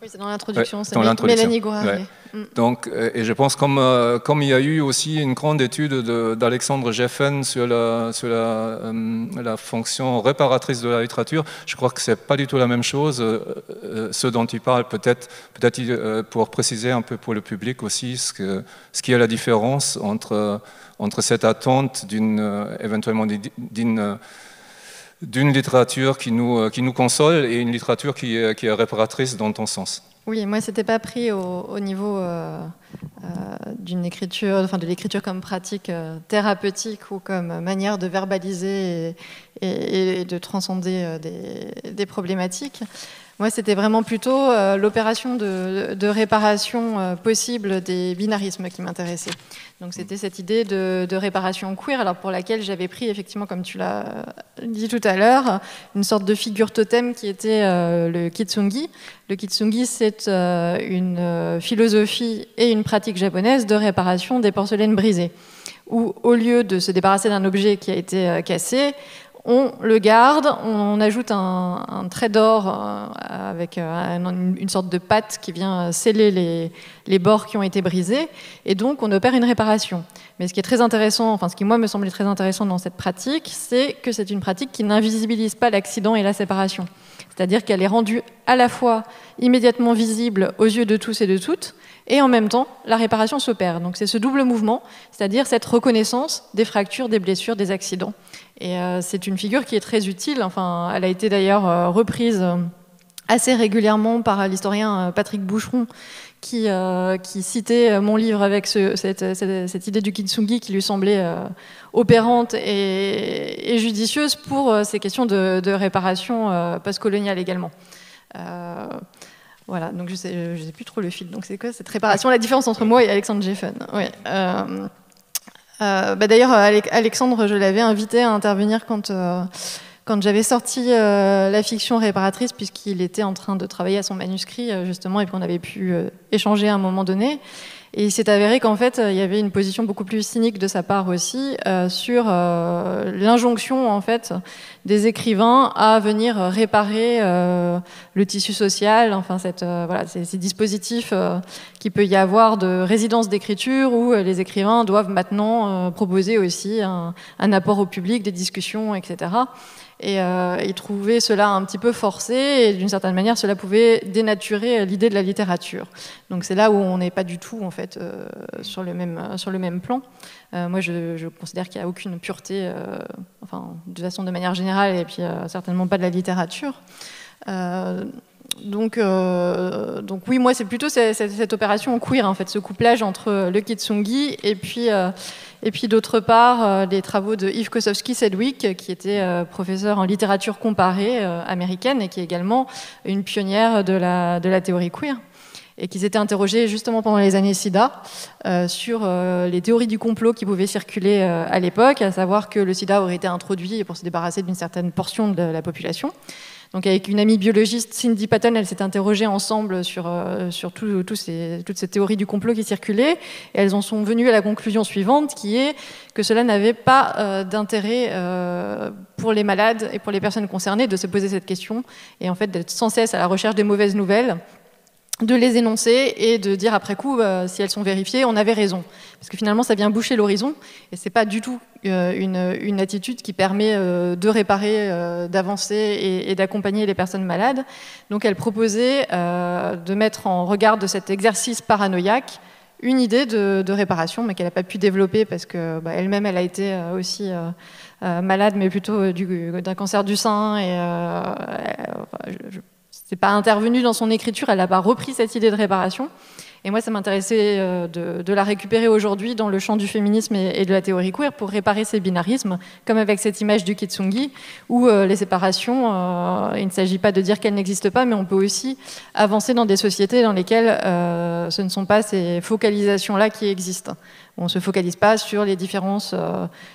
Oui, c'est dans l'introduction, c'est Mélanie Gourarier. Mm. Donc, euh, et je pense comme, euh, comme il y a eu aussi une grande étude d'Alexandre Jeffen sur, la, sur la, euh, la, fonction réparatrice de la littérature, je crois que c'est pas du tout la même chose. ce dont il parle, peut-être peut-être pour préciser un peu pour le public aussi ce, que, ce qui est la différence entre, entre cette attente d'une éventuellement d'une d'une littérature qui nous, euh, qui nous console et une littérature qui est, qui est réparatrice dans ton sens. Oui, moi, c'était pas pris au, niveau euh, euh, d'une écriture, enfin de l'écriture comme pratique thérapeutique ou comme manière de verbaliser et, de transcender des, problématiques. Moi, c'était vraiment plutôt l'opération de, de, réparation possible des binarismes qui m'intéressait. Donc c'était cette idée de, réparation queer, alors pour laquelle j'avais pris effectivement, comme tu l'as dit tout à l'heure, une sorte de figure totem qui était euh, le kitsungi. Le kitsungi, c'est euh, une euh, philosophie et une pratique japonaise de réparation des porcelaines brisées, où au lieu de se débarrasser d'un objet qui a été cassé, on le garde, on, ajoute un, trait d'or euh, avec euh, une, sorte de pâte qui vient sceller les, bords qui ont été brisés, et donc on opère une réparation. Mais ce qui est très intéressant, enfin ce qui moi me semblait très intéressant dans cette pratique, c'est que c'est une pratique qui n'invisibilise pas l'accident et la séparation. C'est-à-dire qu'elle est rendue à la fois immédiatement visible aux yeux de tous et de toutes, et en même temps, la réparation s'opère. Donc c'est ce double mouvement, c'est-à-dire cette reconnaissance des fractures, des blessures, des accidents. Et euh, c'est une figure qui est très utile. Enfin, elle a été d'ailleurs euh, reprise euh, assez régulièrement par l'historien Patrick Boucheron, qui, citait mon livre avec ce, cette, idée du kintsugi qui lui semblait opérante et, judicieuse pour ces questions de, réparation postcoloniale également. Voilà, donc je sais, je sais plus trop le fil. Donc c'est quoi cette réparation La différence entre moi et Alexandre Jeffen. Oui. Euh, bah, d'ailleurs, Alexandre, je l'avais invité à intervenir quand, euh, quand j'avais sorti euh, la fiction réparatrice, puisqu'il était en train de travailler à son manuscrit, justement, et qu'on avait pu échanger à un moment donné. Et il s'est avéré qu'en fait, il y avait une position beaucoup plus cynique de sa part aussi euh, sur euh, l'injonction en fait des écrivains à venir réparer euh, le tissu social, enfin cette, voilà, ces, ces dispositifs qui peut y avoir de résidence d'écriture où les écrivains doivent maintenant proposer aussi un, apport au public, des discussions, etc. Et euh, il trouvait cela un petit peu forcé, et d'une certaine manière, cela pouvait dénaturer l'idée de la littérature. Donc c'est là où on n'est pas du tout, en fait, euh, sur, le même, sur le même plan. Euh, moi, je, considère qu'il n'y a aucune pureté, enfin, de façon de manière générale, et puis certainement pas de la littérature. Donc, donc, oui, moi, c'est plutôt cette, opération queer, en fait, ce couplage entre le kitsungi et puis et puis d'autre part, euh, les travaux de Yves Kosowski-Sedgwick, qui était euh, professeur en littérature comparée euh, américaine et qui est également une pionnière de la théorie queer. Et qui s'était interrogé justement pendant les années SIDA sur les théories du complot qui pouvaient circuler à l'époque, à savoir que le SIDA aurait été introduit pour se débarrasser d'une certaine portion de la population, donc avec une amie biologiste, Cindy Patton, elle s'est interrogée ensemble sur, euh, sur ces, toutes ces théories du complot qui circulaient. Et elles en sont venues à la conclusion suivante, qui est que cela n'avait pas euh, d'intérêt euh, pour les malades et pour les personnes concernées de se poser cette question, et en fait d'être sans cesse à la recherche des mauvaises nouvelles de les énoncer et de dire après coup, euh, si elles sont vérifiées, on avait raison. Parce que finalement, ça vient boucher l'horizon, et c'est pas du tout euh, une, attitude qui permet euh, de réparer, d'avancer et, d'accompagner les personnes malades. Donc elle proposait de mettre en regard de cet exercice paranoïaque une idée de, réparation, mais qu'elle n'a pas pu développer parce que bah, elle-même, elle a été aussi malade, mais plutôt d'un cancer du sein. Et c'est pas intervenu dans son écriture, elle n'a pas repris cette idée de réparation. Et moi, ça m'intéressait euh, de, la récupérer aujourd'hui dans le champ du féminisme et, de la théorie queer pour réparer ces binarismes, comme avec cette image du kitsungi, où euh, les séparations, euh, il ne s'agit pas de dire qu'elles n'existent pas, mais on peut aussi avancer dans des sociétés dans lesquelles ce ne sont pas ces focalisations-là qui existent. On ne se focalise pas sur les différences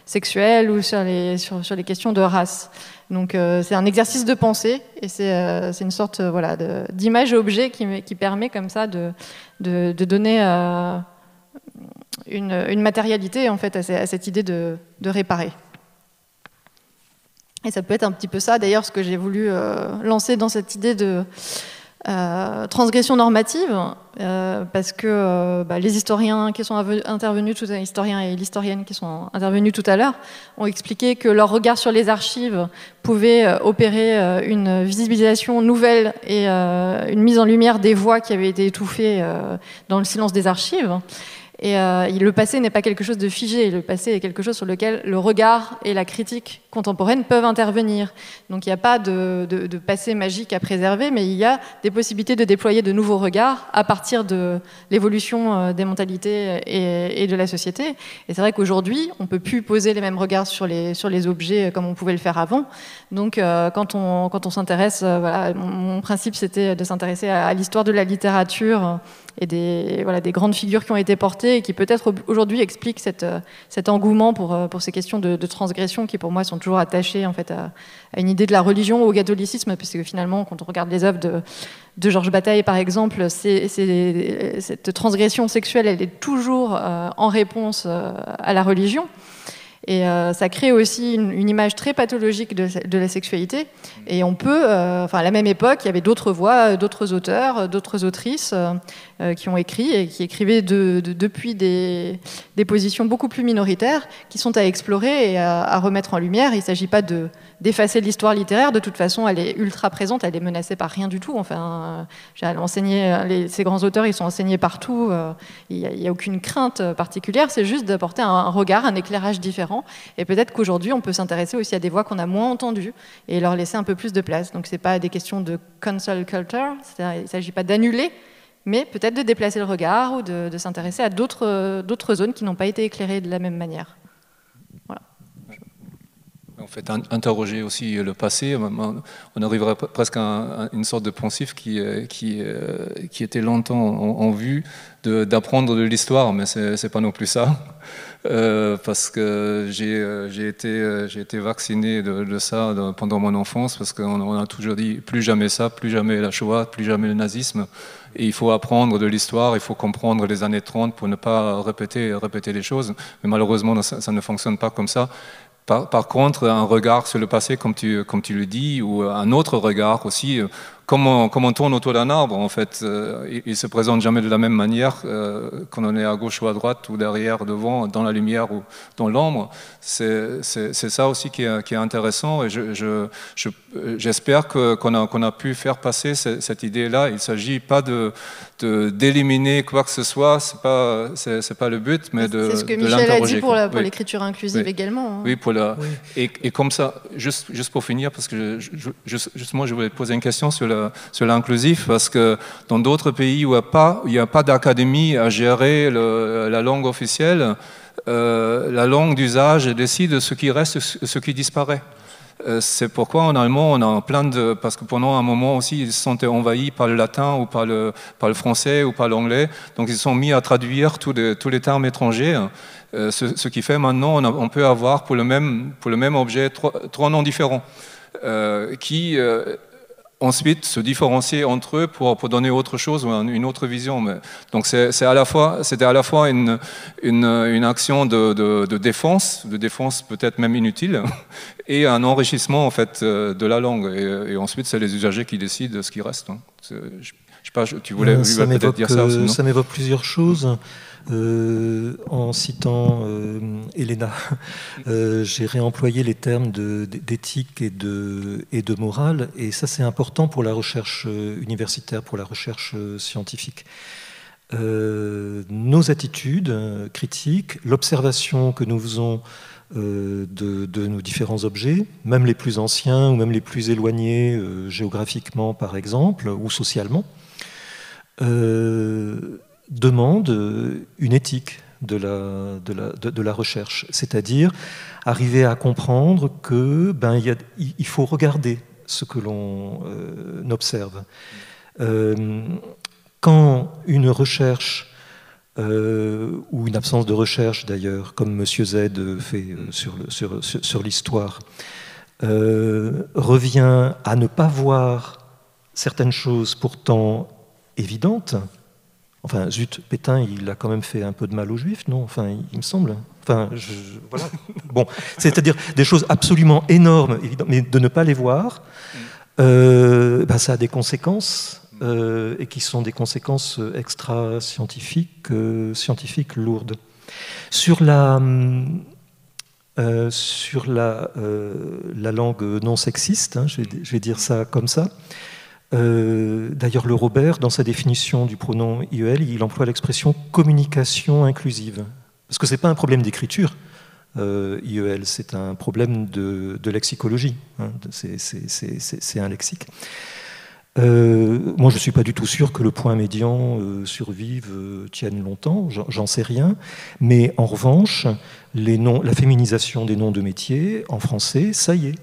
sexuelles ou sur les, questions de race. Donc euh, c'est un exercice de pensée et c'est euh, une sorte euh, voilà, d'image-objet qui, qui, permet comme ça de, de, donner une, matérialité en fait à, cette idée de, réparer. Et ça peut être un petit peu ça, d'ailleurs, ce que j'ai voulu lancer dans cette idée de euh, transgression normative, euh, parce que euh, bah, les historiens qui sont intervenus, tout historiens et l'historienne qui sont intervenus tout à l'heure, ont expliqué que leur regard sur les archives pouvait opérer une visibilisation nouvelle et une mise en lumière des voix qui avaient été étouffées dans le silence des archives. Et euh, le passé n'est pas quelque chose de figé, le passé est quelque chose sur lequel le regard et la critique contemporaine peuvent intervenir. Donc il n'y a pas de, passé magique à préserver, mais il y a des possibilités de déployer de nouveaux regards à partir de l'évolution euh, des mentalités et, de la société. Et c'est vrai qu'aujourd'hui, on ne peut plus poser les mêmes regards sur les, objets comme on pouvait le faire avant. Donc euh, quand on, quand on s'intéresse, voilà, mon, principe c'était de s'intéresser à l'histoire de la littérature et des, voilà, des grandes figures qui ont été portées et qui peut-être aujourd'hui expliquent cette, euh, cet engouement pour, euh, pour ces questions de, transgression qui pour moi sont toujours attachées en fait, à, une idée de la religion ou au catholicisme, puisque finalement quand on regarde les œuvres de, Georges Bataille par exemple, cette transgression sexuelle elle est toujours euh, en réponse à la religion. Et euh, ça crée aussi une, image très pathologique de, la sexualité. Et on peut, euh, enfin, à la même époque, il y avait d'autres voix, d'autres auteurs, d'autres autrices euh, qui ont écrit et qui écrivaient depuis des, positions beaucoup plus minoritaires, qui sont à explorer et à, remettre en lumière. Il ne s'agit pas d'effacer l'histoire littéraire. De toute façon, elle est ultra présente. Elle est menacée par rien du tout. Enfin, enseigné, ces grands auteurs, ils sont enseignés partout. Il n'y a, aucune crainte particulière. C'est juste d'apporter un regard, un éclairage différent et peut-être qu'aujourd'hui, on peut s'intéresser aussi à des voix qu'on a moins entendues et leur laisser un peu plus de place. Donc, ce n'est pas des questions de cancel culture, il ne s'agit pas d'annuler, mais peut-être de déplacer le regard ou de, s'intéresser à d'autres zones qui n'ont pas été éclairées de la même manière. En fait, interroger aussi le passé, on arriverait presque à une sorte de poncif qui, qui, qui était longtemps en, vue d'apprendre de, l'histoire, mais ce n'est pas non plus ça. Euh, parce que j'ai euh, été, euh, vacciné de, ça pendant mon enfance, parce qu'on a toujours dit plus jamais ça, plus jamais la Shoah, plus jamais le nazisme. Et il faut apprendre de l'histoire, il faut comprendre les années 30 pour ne pas répéter, les choses. Mais malheureusement, ça ne fonctionne pas comme ça. Par, par, contre, un regard sur le passé, comme tu, comme tu le dis, ou un autre regard aussi, comme on, tourne autour d'un arbre, en fait, euh, il, ne se présente jamais de la même manière euh, quand on est à gauche ou à droite, ou derrière, devant, dans la lumière ou dans l'ombre. C'est ça aussi qui est, intéressant, et j'espère je, qu'on a, qu'on a, pu faire passer cette, idée-là. Il ne s'agit pas de d'éliminer quoi que ce soit, c'est pas c'est pas le but, mais de C'est ce que Michel a dit pour l'écriture inclusive également. Hein. Oui, pour la et, et, comme ça, juste juste pour finir, parce que justement je voulais te poser une question sur la sur l'inclusif, parce que dans d'autres pays où il n'y a pas, d'académie à gérer la langue officielle, euh, la langue d'usage décide ce qui reste, ce qui disparaît. Euh, c'est pourquoi en allemand, on a plein de. Parce que pendant un moment aussi, ils se sont envahis par le latin ou par le, par le français ou par l'anglais. Donc ils sont mis à traduire tous les, termes étrangers. Euh, ce, qui fait maintenant, on, peut avoir pour le même, pour le même objet trois, trois noms différents. qui ensuite se différencier entre eux pour, pour, donner autre chose ou une autre vision. Mais, donc c'est à la fois, c'était à la fois une, une, une action de, de, défense, de défense peut-être même inutile, et un enrichissement en fait euh, de la langue. Et, ensuite, c'est les usagers qui décident de ce qui reste. Hein. Je, je sais pas, tu voulais euh, peut-être dire ça. Ça m'évoque plusieurs choses. Euh, en citant euh, Elena, euh, j'ai réemployé les termes d'éthique et de, morale, et ça c'est important pour la recherche universitaire, pour la recherche scientifique. nos attitudes critiques, l'observation que nous faisons de, de, nos différents objets, même les plus anciens ou même les plus éloignés géographiquement par exemple, ou socialement, demande euh, une éthique de la, recherche, c'est-à-dire arriver à comprendre que ben, il, faut regarder ce que l'on euh, observe. Euh, quand une recherche ou une absence de recherche d'ailleurs, comme M. Z fait sur l'histoire, revient à ne pas voir certaines choses pourtant évidentes, Enfin, zut, Pétain, il a quand même fait un peu de mal aux Juifs, non? Enfin, il me semble. Enfin, je, voilà. Bon, c'est-à-dire des choses absolument énormes, mais de ne pas les voir, euh, bah, ça a des conséquences. Euh, et qui sont des conséquences extra-scientifiques scientifiques lourdes. Sur la, sur la, la, langue non sexiste, hein, je, vais, je, vais, dire ça comme ça, euh, d'ailleurs, le Robert, dans sa définition du pronom IEL, il emploie l'expression communication inclusive. Parce que ce n'est pas un problème d'écriture, euh, IEL, c'est un problème de, lexicologie. Hein. c'est un lexique. Euh, moi, je ne suis pas du tout sûr que le point médian euh, survive, euh, tienne longtemps, j'en sais rien. Mais en revanche, la féminisation des noms de métiers, en français, ça y est.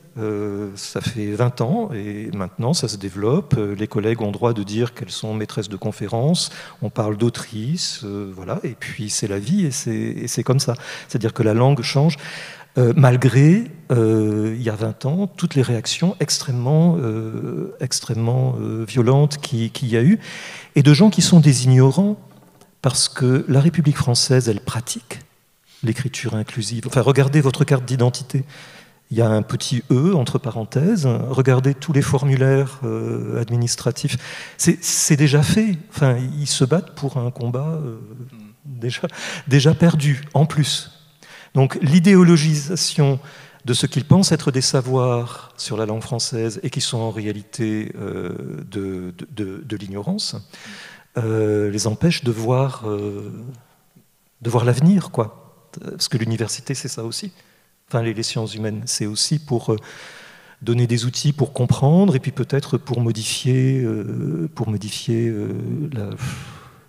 ça fait 20 ans et maintenant ça se développe. Les collègues ont droit de dire qu'elles sont maîtresses de conférences. On parle d'autrices, voilà. Et puis c'est la vie et c'est comme ça. C'est-à-dire que la langue change. Euh, malgré, euh, il y a 20 ans, toutes les réactions extrêmement, euh, extrêmement violentes qu'il y a eu, et de gens qui sont des ignorants, parce que la République française, elle pratique l'écriture inclusive. Enfin, regardez votre carte d'identité. Il y a un petit E entre parenthèses. Regardez tous les formulaires administratifs. C'est déjà fait. Enfin, ils se battent pour un combat déjà, déjà perdu, en plus. Donc l'idéologisation de ce qu'ils pensent être des savoirs sur la langue française et qui sont en réalité euh, de, l'ignorance, euh, les empêche de voir, euh, de voir l'avenir, quoi. Parce que l'université, c'est ça aussi. Enfin, les, sciences humaines, c'est aussi pour donner des outils pour comprendre et puis peut-être pour modifier, modifier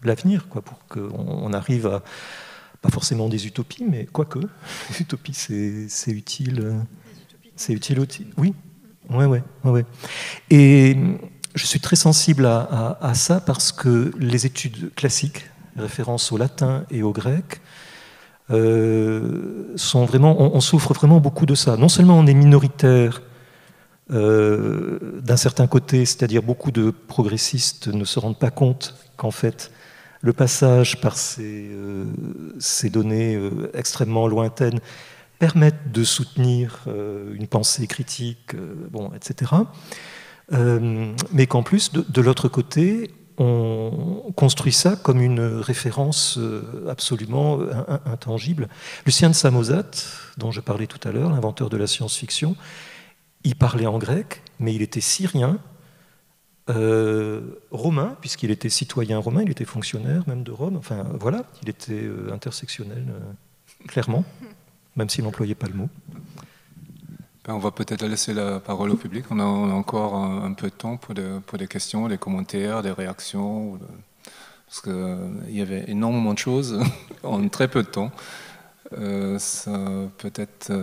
l'avenir, quoi, pour qu'on arrive à pas forcément des utopies, mais quoique, les utopies, c'est utile. C'est utile aussi. Oui, ouais, ouais, ouais, Et je suis très sensible à, ça parce que les études classiques, référence au latin et au grec, euh, sont vraiment, on, souffre vraiment beaucoup de ça. Non seulement on est minoritaire euh, d'un certain côté, c'est-à-dire beaucoup de progressistes ne se rendent pas compte qu'en fait le passage par ces, euh, données euh, extrêmement lointaines permettent de soutenir euh, une pensée critique, etc. mais qu'en plus, de, l'autre côté, on construit ça comme une référence absolument intangible. Lucien de Samosat, dont je parlais tout à l'heure, l'inventeur de la science-fiction, il parlait en grec, mais il était syrien, euh, romain, puisqu'il était citoyen romain, il était fonctionnaire même de Rome, enfin voilà, il était euh, intersectionnel, euh, clairement, même s'il n'employait pas le mot. Ben, on va peut-être laisser la parole au public, on a, encore un, peu de temps pour, pour, des questions, des commentaires, des réactions, parce qu'il y avait énormément de choses en très peu de temps. ça peut-être...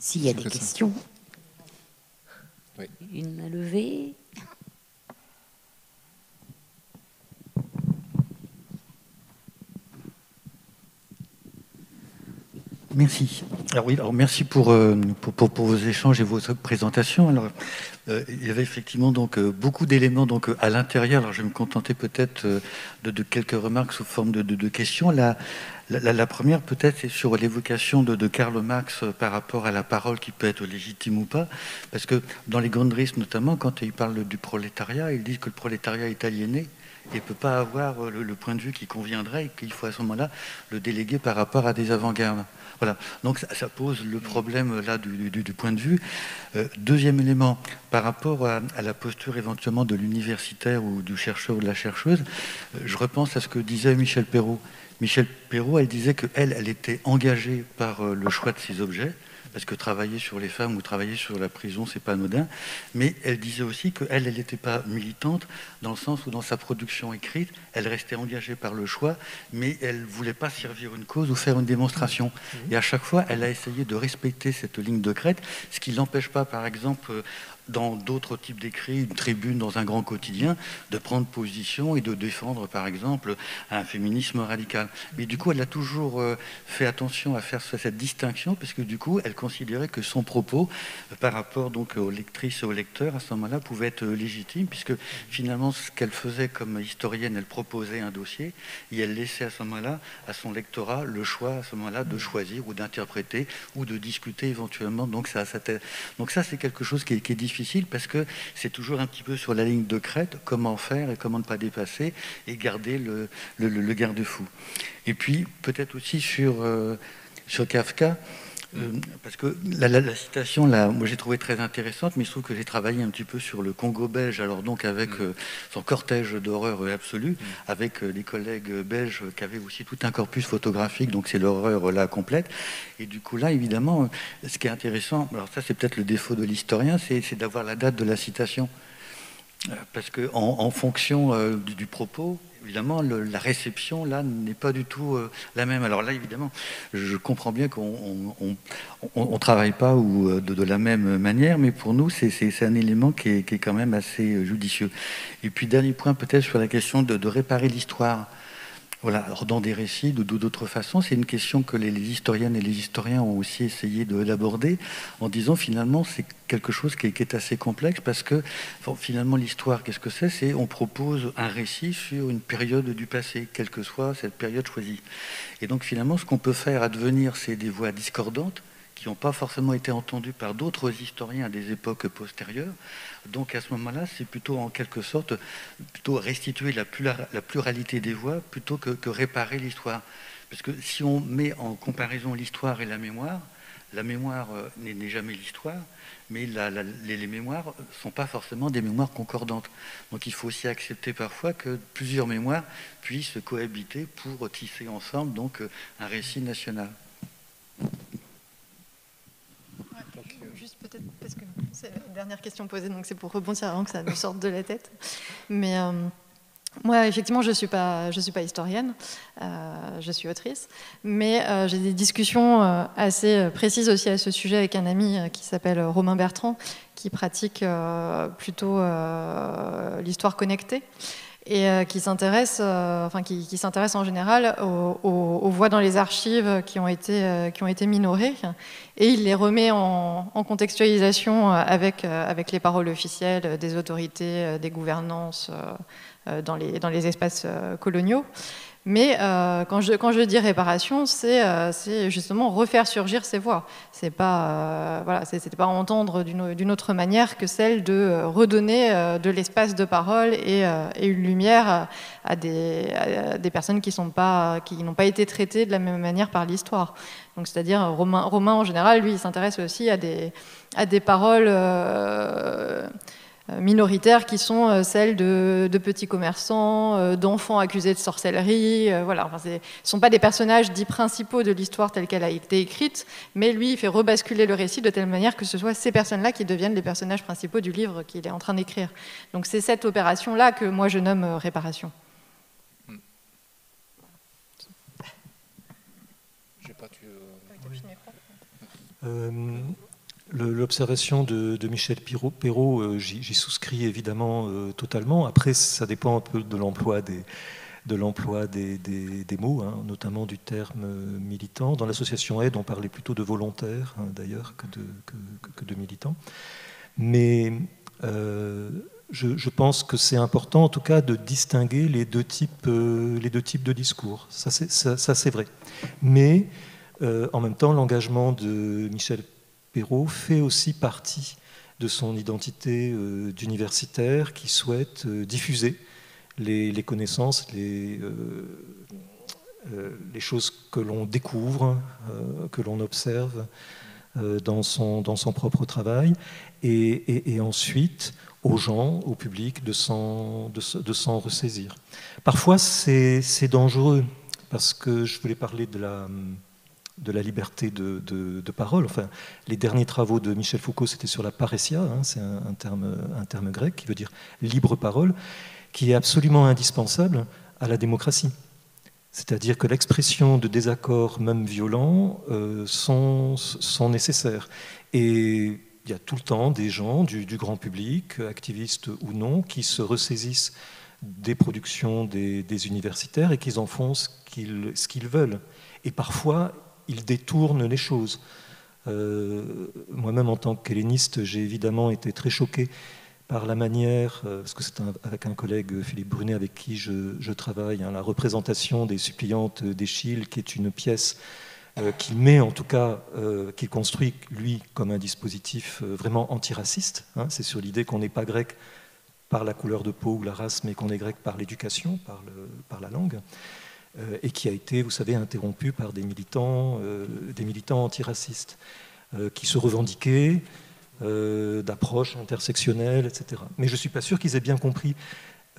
S'il y a des questions. Une levée. Merci. Alors oui, alors merci pour, euh, pour, pour, vos échanges et vos présentations. Alors, euh, il y avait effectivement donc euh, beaucoup d'éléments donc à l'intérieur. Alors je vais me contenter peut-être de, de, quelques remarques sous forme de, de, de questions. La, la, première, peut-être, est sur l'évocation de, Karl Marx par rapport à la parole qui peut être légitime ou pas. Parce que dans les risques, notamment, quand il parle du prolétariat, il dit que le prolétariat est aliéné et ne peut pas avoir euh, le, point de vue qui conviendrait et qu'il faut à ce moment-là le déléguer par rapport à des avant-gardes. Voilà. Donc ça, pose le problème là du, point de vue. Euh, deuxième élément, par rapport à, la posture éventuellement de l'universitaire ou du chercheur ou de la chercheuse, je repense à ce que disait Michel Perrault. Michel Perrault, elle disait qu'elle, elle était engagée par euh, le choix de ces objets, parce que travailler sur les femmes ou travailler sur la prison, c'est pas anodin. Mais elle disait aussi qu'elle, elle n'était pas militante, dans le sens où dans sa production écrite, elle restait engagée par le choix, mais elle ne voulait pas servir une cause ou faire une démonstration. Mmh. Et à chaque fois, elle a essayé de respecter cette ligne de crête, ce qui n'empêche pas, par exemple, dans d'autres types d'écrits, une tribune dans un grand quotidien, de prendre position et de défendre, par exemple, un féminisme radical. Mais du coup, elle a toujours euh, fait attention à faire cette distinction, parce que du coup, elle considérait que son propos, euh, par rapport donc aux lectrices et aux lecteurs, à ce moment-là, pouvait être légitime, puisque finalement, ce qu'elle faisait comme historienne, elle proposait un dossier, et elle laissait à ce moment-là à son lectorat le choix, à ce moment-là, de choisir ou d'interpréter ou de discuter éventuellement. Donc ça, ça, donc ça c'est quelque chose qui est, qui est difficile parce que c'est toujours un petit peu sur la ligne de crête, comment faire et comment ne pas dépasser et garder le, garde-fou. Et puis peut-être aussi sur, euh, sur Kafka, euh, parce que la, citation, là, moi j'ai trouvé très intéressante, mais je trouve que j'ai travaillé un petit peu sur le Congo belge, alors donc avec mm. euh, son cortège d'horreur absolue, mm. avec euh, les collègues belges qui avaient aussi tout un corpus photographique, donc c'est l'horreur là complète. Et du coup là, évidemment, ce qui est intéressant, alors ça c'est peut-être le défaut de l'historien, c'est d'avoir la date de la citation. Parce que en, fonction du propos, évidemment, la réception, là, n'est pas du tout euh, la même. Alors là, évidemment, je comprends bien qu'on ne travaille pas euh, de, la même manière, mais pour nous, c'est un élément qui est, quand même assez euh, judicieux. Et puis, dernier point, peut-être sur la question de réparer l'histoire. Voilà, dans des récits, de d'autres façons, c'est une question que les, historiennes et les historiens ont aussi essayé d'aborder en disant finalement c'est quelque chose qui est, assez complexe parce que finalement l'histoire, qu'est-ce que c'est? C'est on propose un récit sur une période du passé, quelle que soit cette période choisie. Et donc finalement ce qu'on peut faire advenir, c'est des voix discordantes qui n'ont pas forcément été entendues par d'autres historiens à des époques postérieures. Donc à ce moment-là, c'est plutôt en quelque sorte plutôt restituer la, pluralité des voix plutôt que, réparer l'histoire. Parce que si on met en comparaison l'histoire et la mémoire, la mémoire euh, n'est jamais l'histoire, mais les, mémoires ne sont pas forcément des mémoires concordantes. Donc il faut aussi accepter parfois que plusieurs mémoires puissent cohabiter pour tisser ensemble donc euh, un récit national. juste peut-être parce que c'est la dernière question posée, donc c'est pour rebondir avant que ça nous sorte de la tête. Mais euh, moi, effectivement, je ne suis, pas, suis pas historienne, euh, je suis autrice, mais euh, j'ai des discussions assez précises aussi à ce sujet avec un ami qui s'appelle Romain Bertrand, qui pratique plutôt l'histoire connectée et euh, qui s'intéresse, euh, enfin qui, s'intéresse en général aux, voix dans les archives qui ont été euh, qui ont été minorées, et il les remet en, contextualisation avec avec les paroles officielles des autorités, des gouvernances dans les dans les espaces coloniaux. Mais euh, quand, je, dis réparation, c'est euh, justement refaire surgir ces voix. C'est pas, euh, voilà, pas entendre d'une autre manière que celle de redonner de l'espace de parole et, une lumière à des, personnes qui n'ont pas, été traitées de la même manière par l'histoire. C'est-à-dire Romain, Romain, en général, lui, il s'intéresse aussi à des, à des paroles minoritaires qui sont euh, celles de, petits commerçants, euh, d'enfants accusés de sorcellerie. voilà, ce ne sont pas des personnages dits principaux de l'histoire telle qu'elle a été écrite, mais lui, il fait rebasculer le récit de telle manière que ce soit ces personnes-là qui deviennent les personnages principaux du livre qu'il est en train d'écrire. Donc c'est cette opération-là que moi je nomme réparation. Pas L'observation de, Michel Perrault, euh, j'y souscris évidemment euh, totalement. Après, ça dépend un peu de l'emploi des, des, mots, hein, notamment du terme euh, militant. Dans l'association Aide, on parlait plutôt de volontaires, hein, d'ailleurs, que de, militants. Mais je, pense que c'est important, en tout cas, de distinguer les deux types, les deux types de discours. Ça, c'est vrai. Mais en même temps, l'engagement de Michel Perrault fait aussi partie de son identité euh, d'universitaire qui souhaite euh, diffuser les, connaissances, les, euh, les, choses que l'on découvre, que l'on observe dans son propre travail, et, ensuite aux gens, au public, de s'en ressaisir. Parfois, c'est dangereux, parce que je voulais parler de la de la liberté de, parole. Enfin, les derniers travaux de Michel Foucault, c'était sur la paressia, hein, c'est un, terme, un terme grec qui veut dire libre parole, qui est absolument indispensable à la démocratie. C'est-à-dire que l'expression de désaccords, même violents, euh, sont, sont nécessaires. Et il y a tout le temps des gens du, grand public, activistes ou non, qui se ressaisissent des productions des, universitaires et qu'ils en font ce qu'ils veulent. Et parfois, ils détournent les choses. Euh, moi-même, en tant qu'helléniste, j'ai évidemment été très choqué par la manière, euh, parce que c'est avec un collègue, Philippe Brunet, avec qui je, travaille, hein, la représentation des suppliantes d'Échille, qui est une pièce euh, qu'il met en tout cas, euh, qu'il construit lui comme un dispositif vraiment antiraciste. Hein. c'est sur l'idée qu'on n'est pas grec par la couleur de peau ou la race, mais qu'on est grec par l'éducation, par, la langue, et qui a été, vous savez, interrompu par des militants, des militants antiracistes qui se revendiquaient, euh, d'approche intersectionnelle, etc. Mais je ne suis pas sûr qu'ils aient bien compris.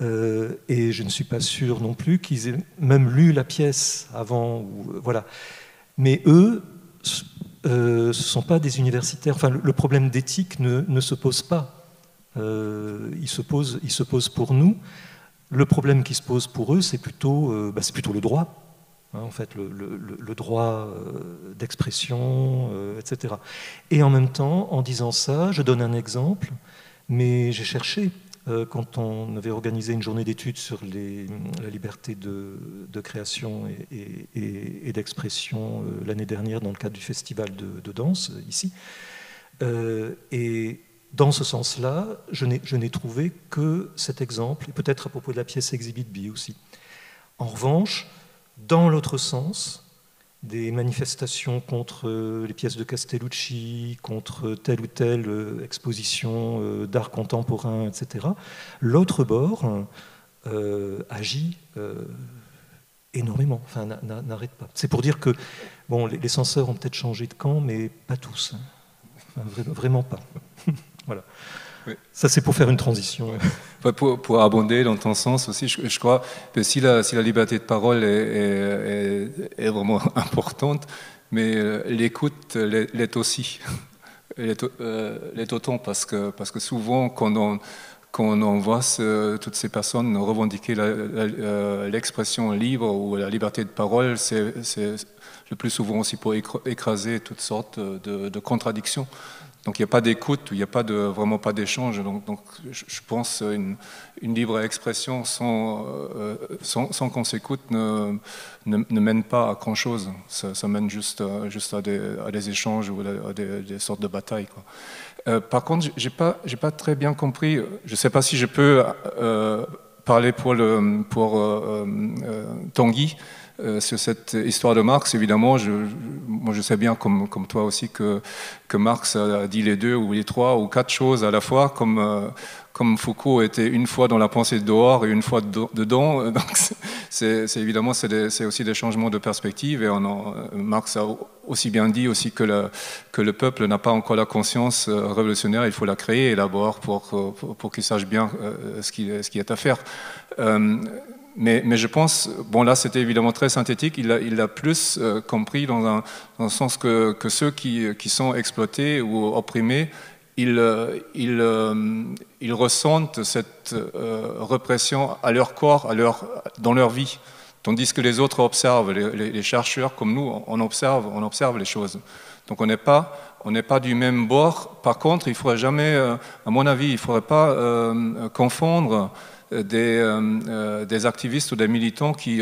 Euh, et je ne suis pas sûr non plus qu'ils aient même lu la pièce avant. Euh, voilà. Mais eux, ce ne sont pas des universitaires. Enfin, le, problème d'éthique ne, se pose pas. il, se pose, il se pose pour nous. Le problème qui se pose pour eux, c'est plutôt, bah, plutôt le droit. Hein, en fait, le, droit euh, d'expression, euh, etc. Et en même temps, en disant ça, je donne un exemple, mais j'ai cherché, euh, quand on avait organisé une journée d'études sur la liberté de, création et, d'expression l'année dernière dans le cadre du festival de, danse, ici, et dans ce sens-là, je n'ai trouvé que cet exemple, peut-être à propos de la pièce Exhibit B aussi. En revanche, dans l'autre sens, des manifestations contre les pièces de Castellucci, contre telle ou telle euh, exposition euh, d'art contemporain, etc. L'autre bord euh, agit énormément, enfin n'arrête pas. C'est pour dire que bon, les, censeurs ont peut-être changé de camp, mais pas tous. Hein. vraiment pas. voilà. Ça, c'est pour faire une transition. Pour, pour, abonder dans ton sens aussi, je, crois que si la, si la, liberté de parole est, est, vraiment importante, mais euh, l'écoute l'est aussi. L'est euh, autant parce que, parce que souvent, quand on, quand on voit toutes ces personnes revendiquer euh, l'expression libre ou la liberté de parole, c'est le plus souvent aussi pour écraser toutes sortes de, de contradictions. Donc il n'y a pas d'écoute, il n'y a pas vraiment pas d'échange. Donc, je pense une, une libre expression sans, euh, sans, qu'on s'écoute ne, ne, mène pas à grand-chose. Ça, mène juste, juste à, des, à des échanges ou à des, sortes de batailles. Euh, par contre, je n'ai pas, pas très bien compris, je ne sais pas si je peux euh, parler pour, pour Tanguy. Euh, sur cette histoire de Marx, évidemment, je, moi je sais bien, comme, toi aussi, que, Marx a dit les deux ou les trois ou quatre choses à la fois, comme, euh, Foucault était une fois dans la pensée dehors et une fois dedans. Donc c'est, évidemment, c'est, aussi des changements de perspective. Et on Marx a aussi bien dit aussi que le, peuple n'a pas encore la conscience euh, révolutionnaire, il faut la créer d'abord pour qu'il sache bien ce qui, ce qui est à faire. Mais, je pense, bon là c'était évidemment très synthétique, il a, il a plus euh, compris dans un, sens que, ceux qui, sont exploités ou opprimés, ils, euh, euh, ressentent cette répression à leur corps, à leur, dans leur vie. Tandis que les autres observent, les, chercheurs comme nous, on observe, on observe les choses. Donc on n'est pas, pas du même bord. Par contre, il ne faudrait jamais, à mon avis, il ne faudrait pas confondre des, euh, euh, des, activistes ou des militants qui,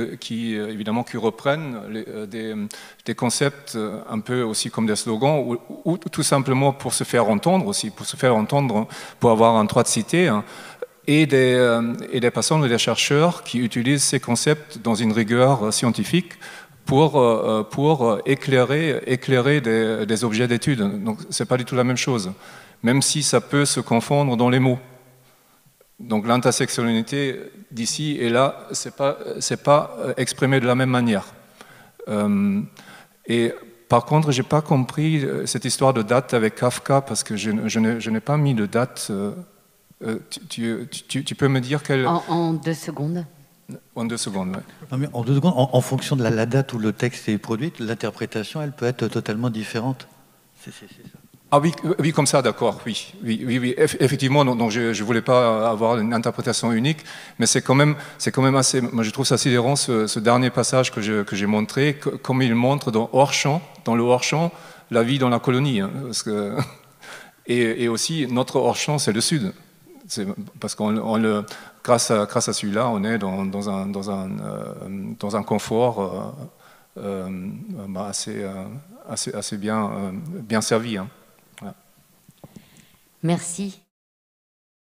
évidemment, qui reprennent des, concepts un peu aussi comme des slogans, ou, tout simplement pour se faire entendre aussi, pour se faire entendre, pour avoir un droit de citer, hein, et, des, des personnes ou des chercheurs qui utilisent ces concepts dans une rigueur scientifique pour, pour éclairer, éclairer des, des objets d'étude. Donc, ce n'est pas du tout la même chose, même si ça peut se confondre dans les mots. Donc l'intersectionnalité d'ici et là, ce n'est pas, pas euh, exprimé de la même manière. Euh, et par contre, je n'ai pas compris euh, cette histoire de date avec Kafka parce que je, je n'ai pas mis de date. tu, tu, tu, peux me dire quelle... En, deux secondes. En deux secondes, oui. en deux secondes, en, fonction de la, date où le texte est produit, l'interprétation, elle peut être totalement différente. C'est ça. Ah oui, oui, comme ça, d'accord, oui, oui, oui, effectivement, donc, je ne voulais pas avoir une interprétation unique, mais c'est quand même, quand même assez, moi je trouve ça sidérant ce, dernier passage que, j'ai montré, comme il montre dans hors champ, dans le hors champ, la vie dans la colonie, hein, Et, aussi, notre hors-champ, c'est le sud. Parce qu'on grâce à, celui-là, on est dans, un, dans, un, dans un confort bah, assez, assez, assez, bien, bien servi. Hein. Merci.